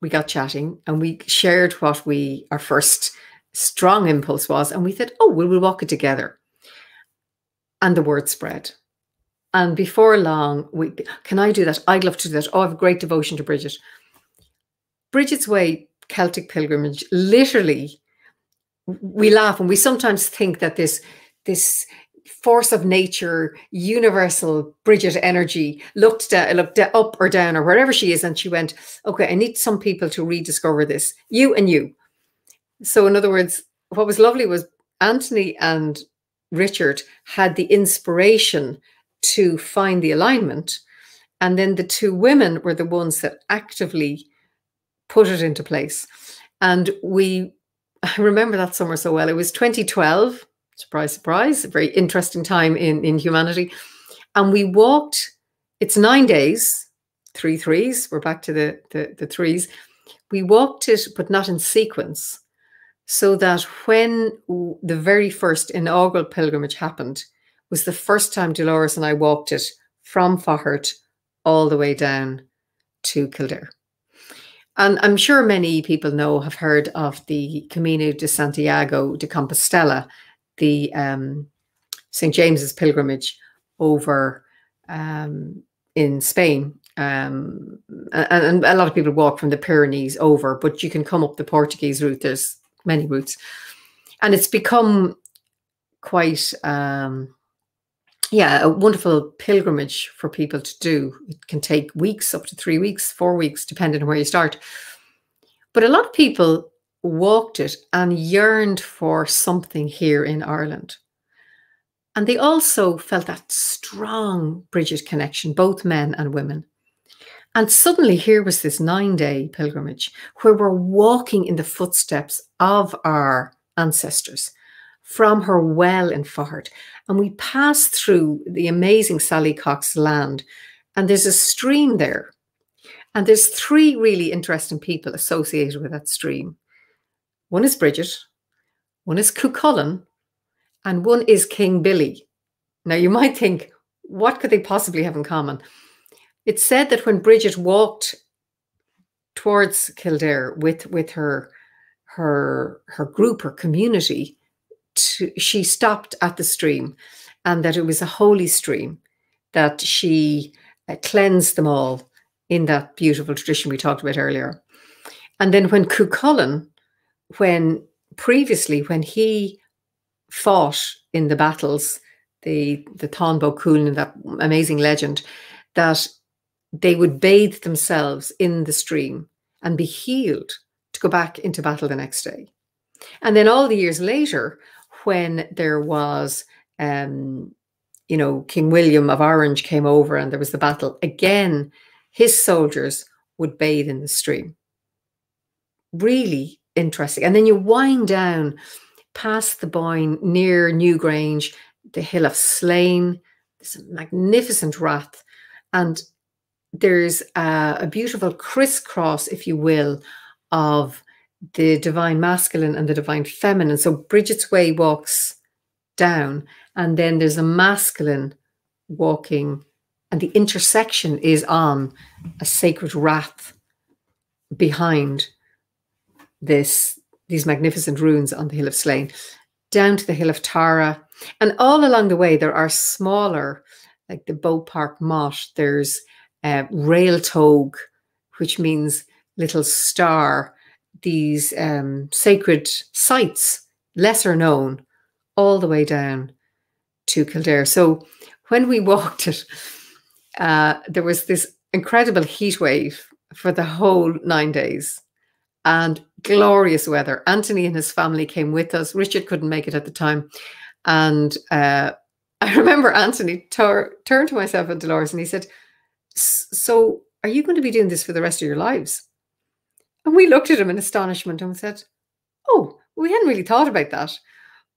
we got chatting and we shared what we, our first strong impulse was. And we said, oh, well, we'll walk it together. And the word spread. And before long, we can I do that? I'd love to do that. Oh, I have great devotion to Bridget. Bridget's Way Celtic pilgrimage, literally, we laugh and we sometimes think that this this force of nature, universal Bridget energy, looked down, looked up or down or wherever she is, and she went, "Okay, I need some people to rediscover this. You and you." So, in other words, what was lovely was Anthony and Richard had the inspiration to find the alignment. And then the two women were the ones that actively put it into place. And we, I remember that summer so well. It was 2012, surprise, surprise, a very interesting time in, in humanity. And we walked, it's nine days, three threes, we're back to the, the, the threes. We walked it, but not in sequence so that when the very first inaugural pilgrimage happened was the first time Dolores and I walked it from Faughart all the way down to Kildare. And I'm sure many people know, have heard of the Camino de Santiago de Compostela, the um, St. James's pilgrimage over um, in Spain. Um, and, and, a lot of people walk from the Pyrenees over, but you can come up the Portuguese route. There's many routes. And it's become quite, um, yeah, a wonderful pilgrimage for people to do. It can take weeks, up to three weeks, four weeks, depending on where you start. But a lot of people walked it and yearned for something here in Ireland. And they also felt that strong Bridget connection, both men and women. And suddenly, here was this nine day pilgrimage where we're walking in the footsteps of our ancestors from her well in Faughart. And we pass through the amazing Sally Cox land, and there's a stream there. And there's three really interesting people associated with that stream. One is Bridget, one is Cuchulainn, and one is King Billy. Now, you might think, what could they possibly have in common? It's said that when Bridget walked towards Kildare with with her her her group, her community, to, she stopped at the stream, and that it was a holy stream that she uh, cleansed them all in that beautiful tradition we talked about earlier. And then when Cuchulainn, when previously when he fought in the battles, the the Bó Cúailnge, that amazing legend, that they would bathe themselves in the stream and be healed to go back into battle the next day. And then all the years later, when there was, um, you know, King William of Orange came over and there was the battle, again, his soldiers would bathe in the stream. Really interesting. And then you wind down past the Boyne near Newgrange, the Hill of Slane, this magnificent rath. And there's a, a beautiful crisscross, if you will, of the divine masculine and the divine feminine. So Bridget's Way walks down, and then there's a masculine walking, and the intersection is on a sacred rath behind this these magnificent ruins on the Hill of Slane, down to the Hill of Tara. And all along the way, there are smaller, like the Bow Park Motte, there's uh, Railtogue, which means little star, these um, sacred sites, lesser known, all the way down to Kildare. So when we walked it, uh, there was this incredible heat wave for the whole nine days and glorious weather. Anthony and his family came with us. Richard couldn't make it at the time. And uh, I remember Anthony turned to myself and Dolores and he said, so are you going to be doing this for the rest of your lives? And we looked at him in astonishment and said, Oh, we hadn't really thought about that.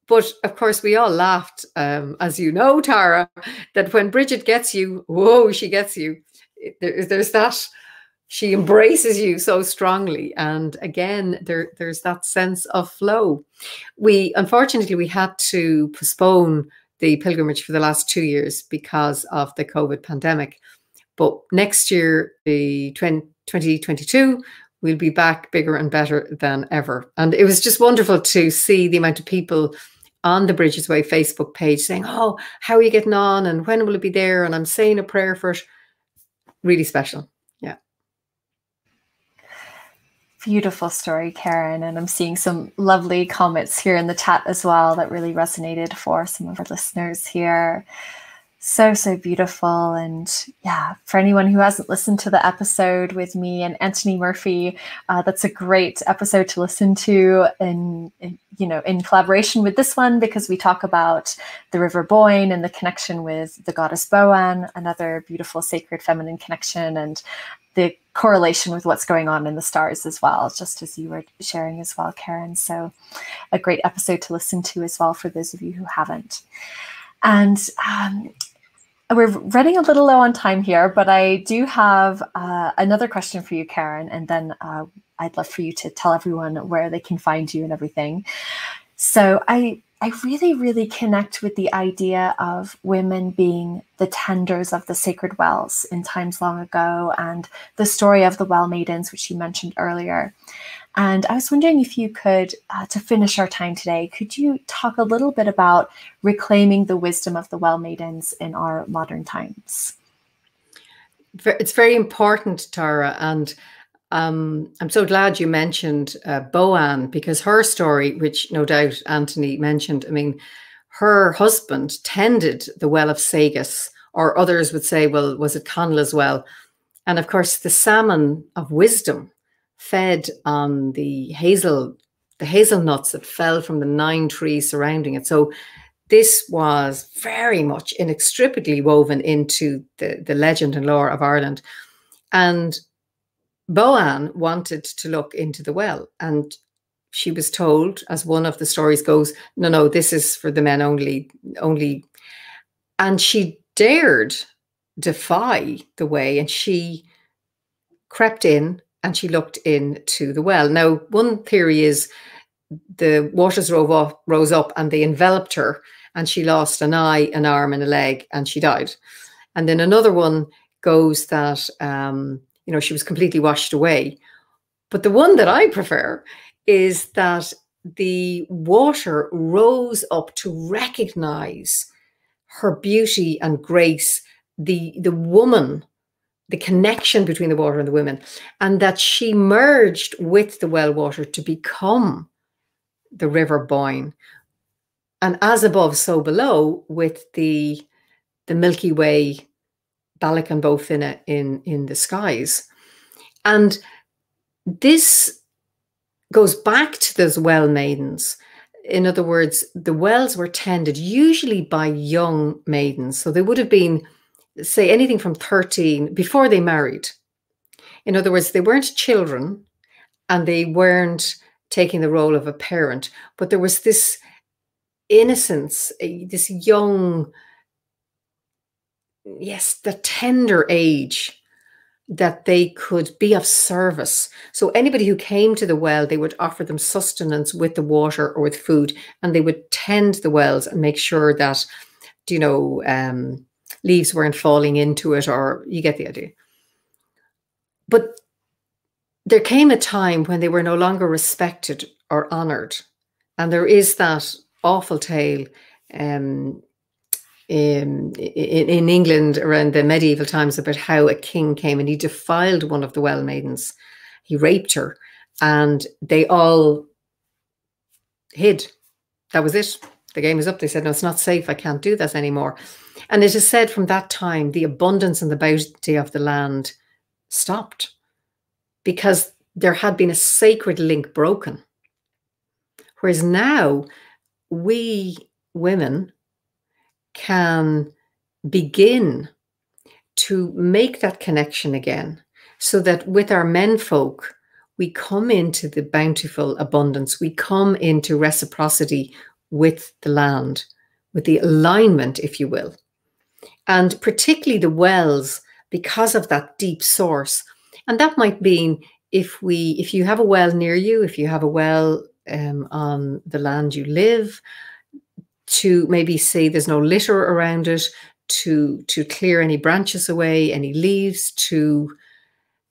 But of course, we all laughed, um, as you know, Tara, that when Bridget gets you, whoa, she gets you. There, there's that, she embraces you so strongly. And again, there, there's that sense of flow. We, unfortunately, we had to postpone the pilgrimage for the last two years because of the COVID pandemic. But next year, the 2022, we'll be back bigger and better than ever. And it was just wonderful to see the amount of people on the Bridget's Way Facebook page saying, Oh, how are you getting on? And when will it be there? And I'm saying a prayer for it. Really special. Yeah. Beautiful story, Karen. And I'm seeing some lovely comments here in the chat as well that really resonated for some of our listeners here so so beautiful and yeah for anyone who hasn't listened to the episode with me and anthony murphy uh, that's a great episode to listen to in, in, you know in collaboration with this one because we talk about the river boyne and the connection with the goddess boan another beautiful sacred feminine connection and the correlation with what's going on in the stars as well just as you were sharing as well karen so a great episode to listen to as well for those of you who haven't and um, we're running a little low on time here, but I do have uh, another question for you, Karen, and then uh, I'd love for you to tell everyone where they can find you and everything. So I I really, really connect with the idea of women being the tenders of the sacred wells in times long ago and the story of the well maidens, which you mentioned earlier. And I was wondering if you could, uh, to finish our time today, could you talk a little bit about reclaiming the wisdom of the well maidens in our modern times? It's very important, Tara. And um, I'm so glad you mentioned uh, Boan because her story, which no doubt Anthony mentioned, I mean, her husband tended the well of Segais, or others would say, well, was it Conla's well? And of course, the salmon of wisdom fed on the hazel, the hazelnuts that fell from the nine trees surrounding it. So this was very much inextricably woven into the, the legend and lore of Ireland. And Boan wanted to look into the well and she was told, as one of the stories goes, no, no, this is for the men only, only. And she dared defy the way and she crept in and she looked into the well. Now, one theory is the waters rose up, rose up and they enveloped her, and she lost an eye, an arm, and a leg, and she died. And then another one goes that um, you know she was completely washed away. But the one that I prefer is that the water rose up to recognize her beauty and grace, the the woman the connection between the water and the women, and that she merged with the well water to become the river Boyne. And as above, so below, with the the Milky Way, Bealach na Bó Finne in in the skies, and this goes back to those well maidens. In other words, the wells were tended usually by young maidens, so they would have been say anything from 13 before they married. In other words, they weren't children and they weren't taking the role of a parent, but there was this innocence, eh, this young, yes, the tender age that they could be of service. So anybody who came to the well, they would offer them sustenance with the water or with food, and they would tend the wells and make sure that, you know, um, leaves weren't falling into it, or you get the idea. But there came a time when they were no longer respected or honored. And there is that awful tale um, Um, in, in, in, England around the medieval times about how a king came and he defiled one of the well maidens. He raped her, and they all hid. That was it. The game is up. They said, No, it's not safe. I can't do that anymore. And it is said from that time, the abundance and the bounty of the land stopped because there had been a sacred link broken. Whereas now, we women can begin to make that connection again so that with our menfolk, we come into the bountiful abundance, we come into reciprocity with the land, with the alignment, if you will and particularly the wells because of that deep source. And that might mean if we, if you have a well near you, if you have a well um, on the land you live, to maybe say there's no litter around it, to to clear any branches away, any leaves, to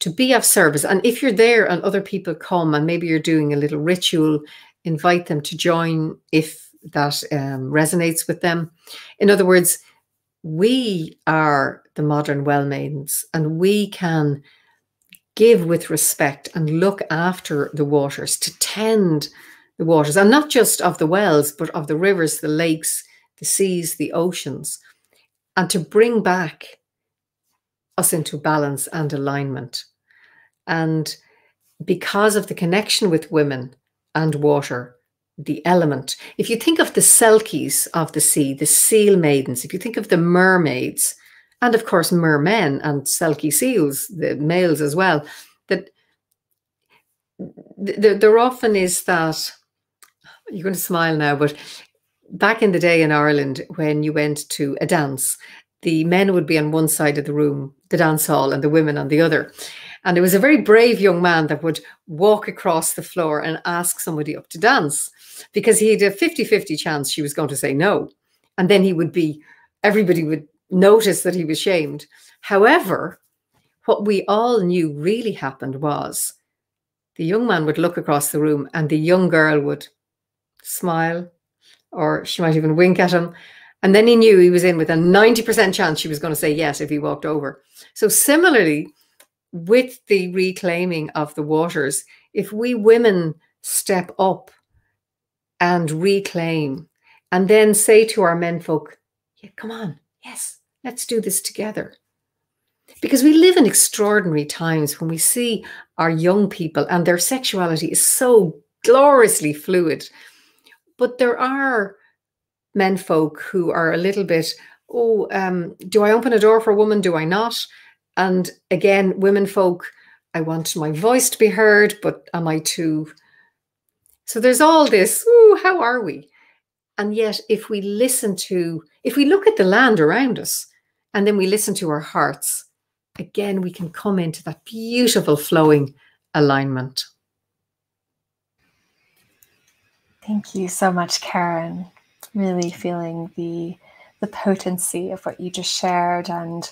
to be of service. And if you're there and other people come and maybe you're doing a little ritual, invite them to join if that um, resonates with them. In other words, we are the modern well maidens and we can give with respect and look after the waters, to tend the waters, and not just of the wells, but of the rivers, the lakes, the seas, the oceans, and to bring back us into balance and alignment. And because of the connection with women and water, the element, if you think of the selkies of the sea, the seal maidens, if you think of the mermaids, and of course mermen and selkie seals, the males as well, that there often is that, you're going to smile now, but back in the day in Ireland, when you went to a dance, the men would be on one side of the room, the dance hall, and the women on the other. And there was a very brave young man that would walk across the floor and ask somebody up to dance because he had a 50 50 chance she was going to say no. And then he would be, everybody would notice that he was shamed. However, what we all knew really happened was the young man would look across the room and the young girl would smile or she might even wink at him. And then he knew he was in with a 90% chance she was going to say yes if he walked over. So, similarly, with the reclaiming of the waters, if we women step up and reclaim and then say to our menfolk, yeah, come on, yes, let's do this together. Because we live in extraordinary times when we see our young people and their sexuality is so gloriously fluid. But there are men folk who are a little bit, oh, um, do I open a door for a woman? Do I not? And again, women folk, I want my voice to be heard, but am I too? So there's all this, ooh, how are we? And yet, if we listen to, if we look at the land around us and then we listen to our hearts, again, we can come into that beautiful flowing alignment. Thank you so much, Karen. Really feeling the the potency of what you just shared and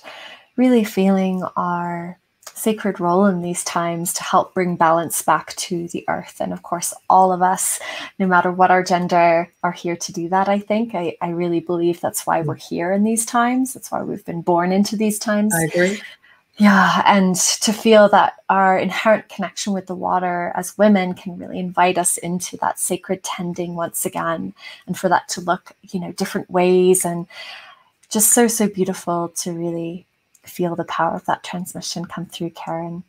really feeling our sacred role in these times to help bring balance back to the earth. And of course, all of us, no matter what our gender, are here to do that. I think. I, I really believe that's why mm. we're here in these times. That's why we've been born into these times. I agree. Yeah, and to feel that our inherent connection with the water as women can really invite us into that sacred tending once again, and for that to look, you know, different ways and just so, so beautiful to really feel the power of that transmission come through, Karen.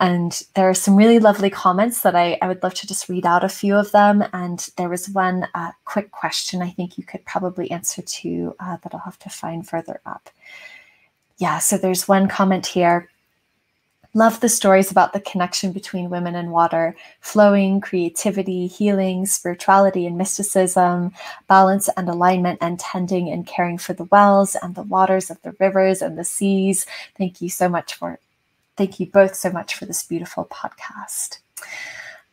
And there are some really lovely comments that I, I would love to just read out a few of them. And there was one uh, quick question I think you could probably answer to uh, that I'll have to find further up. Yeah, so there's one comment here. Love the stories about the connection between women and water, flowing, creativity, healing, spirituality and mysticism, balance and alignment, and tending and caring for the wells and the waters of the rivers and the seas. Thank you so much for, thank you both so much for this beautiful podcast.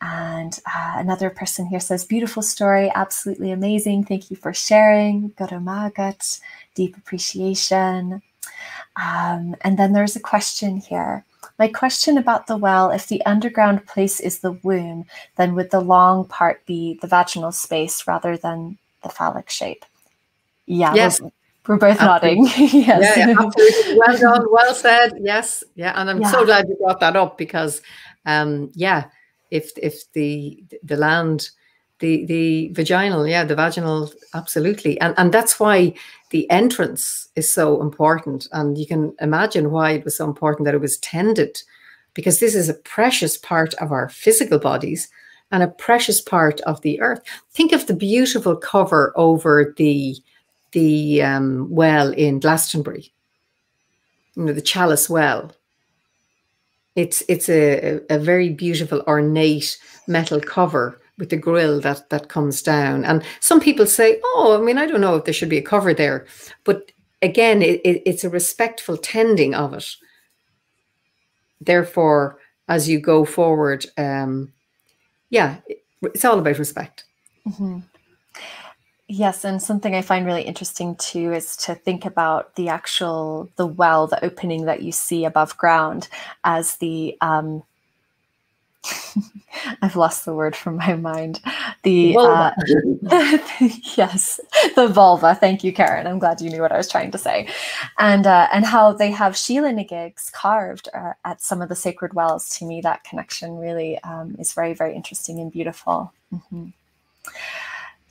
And uh, another person here says, beautiful story, absolutely amazing. Thank you for sharing. Magat, deep appreciation. Um, and then there's a question here. My question about the well, if the underground place is the womb, then would the long part be the vaginal space rather than the phallic shape? Yeah. Yes. We're, we're both absolutely. nodding. yes. Yeah, yeah, absolutely. Well done. Well said. Yes. Yeah. And I'm yeah. so glad you brought that up because, um, yeah, if if the the land the the vaginal yeah the vaginal absolutely. And and that's why the entrance is so important. And you can imagine why it was so important that it was tended because this is a precious part of our physical bodies and a precious part of the earth. Think of the beautiful cover over the the um, well in glastonbury. You know the chalice well. It's it's a, a very beautiful ornate metal cover with the grill that that comes down. And some people say, "Oh, I mean, I don't know if there should be a cover there," but again, it, it, it's a respectful tending of it. Therefore, as you go forward, um, yeah, it's all about respect. Mm-hmm. Yes, and something I find really interesting too is to think about the actual the well, the opening that you see above ground as the um, I've lost the word from my mind. The uh, yes, the vulva. Thank you, Karen. I'm glad you knew what I was trying to say, and uh, and how they have Sheila na carved uh, at some of the sacred wells. To me, that connection really um, is very very interesting and beautiful. Mm-hmm.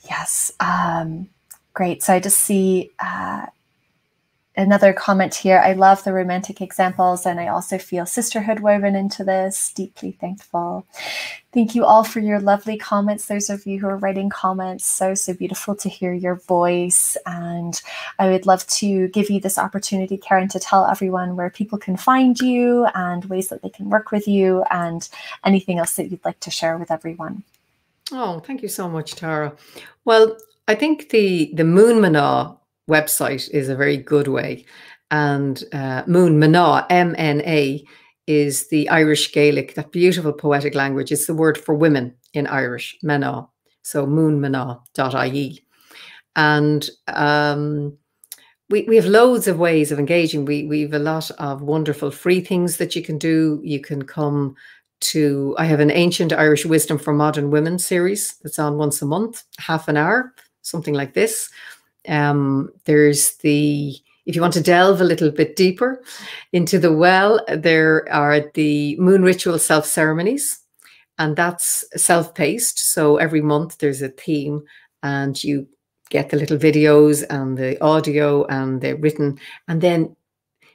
Yes, um, great. So I just see uh, another comment here. I love the romantic examples, and I also feel sisterhood woven into this. Deeply thankful. Thank you all for your lovely comments. Those of you who are writing comments, so, so beautiful to hear your voice. And I would love to give you this opportunity, Karen, to tell everyone where people can find you and ways that they can work with you and anything else that you'd like to share with everyone. Oh, thank you so much, Tara. Well, I think the the Moon Mná website is a very good way. And uh, Moon Mná, M N A, is the Irish Gaelic, that beautiful poetic language. It's the word for women in Irish, Mana. So moonmna.ie. And um, we, we have loads of ways of engaging. We, we have a lot of wonderful free things that you can do. You can come to, I have an Ancient Irish Wisdom for Modern Women series that's on once a month, half an hour, something like this. Um, there's the if you want to delve a little bit deeper into the well, there are the moon ritual self ceremonies, and that's self paced. So every month there's a theme, and you get the little videos and the audio and the written, and then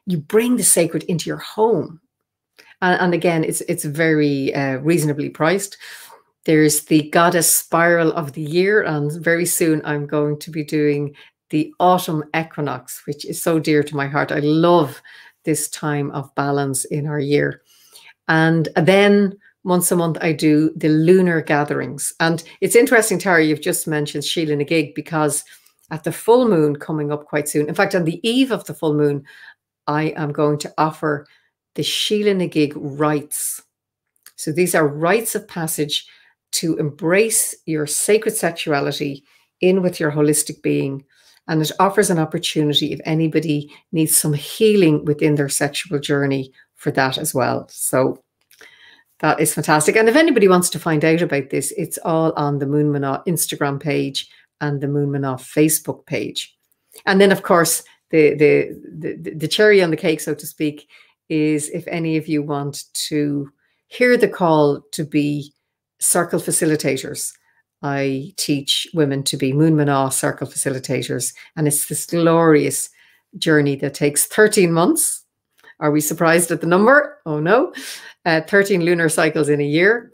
you bring the sacred into your home. And, and again, it's it's very uh, reasonably priced. There's the Goddess Spiral of the Year, and very soon I'm going to be doing the autumn equinox, which is so dear to my heart. I love this time of balance in our year. And then once a month, I do the lunar gatherings. And it's interesting, Tara, you've just mentioned Sheila na gig because at the full moon coming up quite soon, in fact, on the eve of the full moon, I am going to offer the Sheila na gig rites. So these are rites of passage to embrace your sacred sexuality in with your holistic being. And it offers an opportunity if anybody needs some healing within their sexual journey for that as well. So that is fantastic. And if anybody wants to find out about this, it's all on the Moon Instagram page and the Moon Facebook page. And then, of course, the, the, the, the cherry on the cake, so to speak, is if any of you want to hear the call to be circle facilitators. I teach women to be Moon Mná circle facilitators, and it's this glorious journey that takes 13 months. Are we surprised at the number? Oh no. Uh, 13 lunar cycles in a year.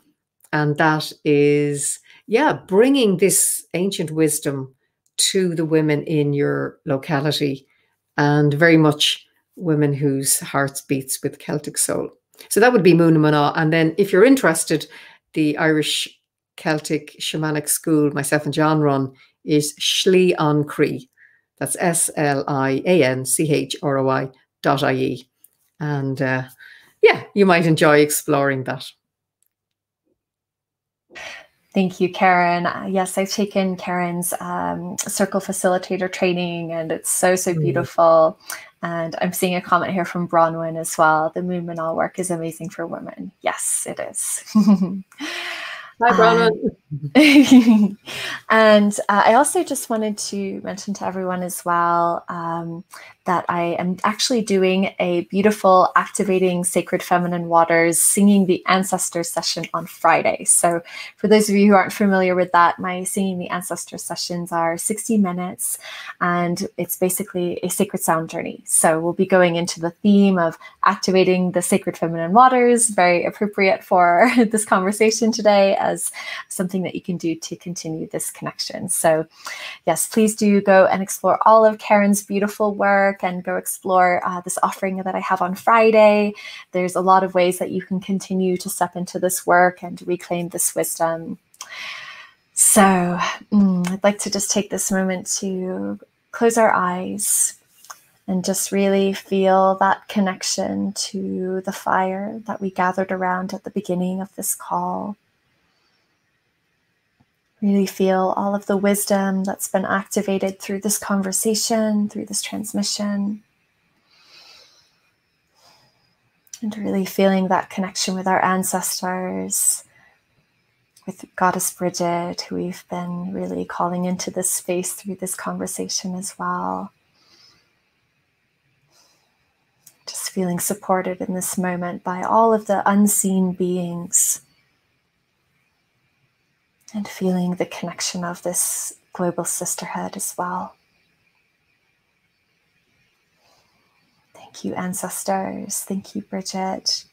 And that is, yeah, bringing this ancient wisdom to the women in your locality and very much women whose hearts beats with Celtic soul. So that would be Moon Mná. And then if you're interested, the Irish Celtic shamanic school myself and John run is Slí an Chroí. That's S L I A N C H R O I dot I E. And uh, yeah, you might enjoy exploring that. Thank you, Karen. Uh, yes, I've taken Karen's um, circle facilitator training, and it's so, so mm. beautiful. Mm. And I'm seeing a comment here from Bronwyn as well. The Moon Mná work is amazing for women. Yes, it is. Hi, Bronwyn. Um, and uh, I also just wanted to mention to everyone as well um, that I am actually doing a beautiful activating sacred feminine waters singing the ancestors session on Friday. So for those of you who aren't familiar with that, my singing the ancestors sessions are 60 minutes and it's basically a sacred sound journey. So we'll be going into the theme of activating the sacred feminine waters, very appropriate for this conversation today as something that you can do to continue this connection. So yes, please do go and explore all of Karen's beautiful work work and go explore uh, this offering that I have on Friday. There's a lot of ways that you can continue to step into this work and reclaim this wisdom. So mm, I'd like to just take this moment to close our eyes and just really feel that connection to the fire that we gathered around at the beginning of this call. Really feel all of the wisdom that's been activated through this conversation, through this transmission. And really feeling that connection with our ancestors, with Goddess Bridget, who we've been really calling into this space through this conversation as well. Just feeling supported in this moment by all of the unseen beings and feeling the connection of this global sisterhood as well. Thank you, ancestors. Thank you, Bridget.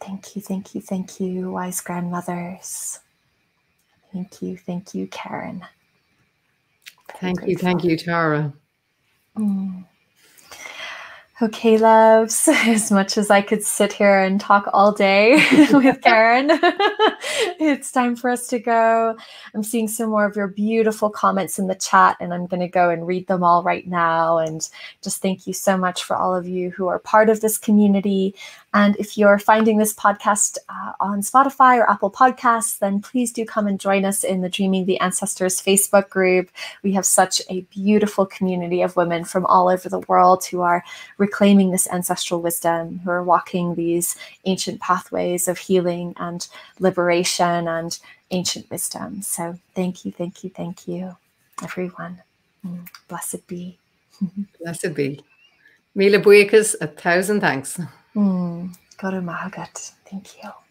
Thank you, thank you, thank you, wise grandmothers. Thank you, thank you, Karen. Very thank grateful. you, thank you, Tara. Mm. Okay, loves, as much as I could sit here and talk all day with Karen, it's time for us to go. I'm seeing some more of your beautiful comments in the chat, and I'm going to go and read them all right now. And just thank you so much for all of you who are part of this community. And if you're finding this podcast uh, on Spotify or Apple Podcasts, then please do come and join us in the Dreaming the Ancestors Facebook group. We have such a beautiful community of women from all over the world who are reclaiming this ancestral wisdom, who are walking these ancient pathways of healing and liberation and ancient wisdom. So thank you, thank you, thank you, everyone. Mm, blessed be. Blessed be. Míle buíochas, a thousand thanks. Mm, Go raibh maith agat. Thank you.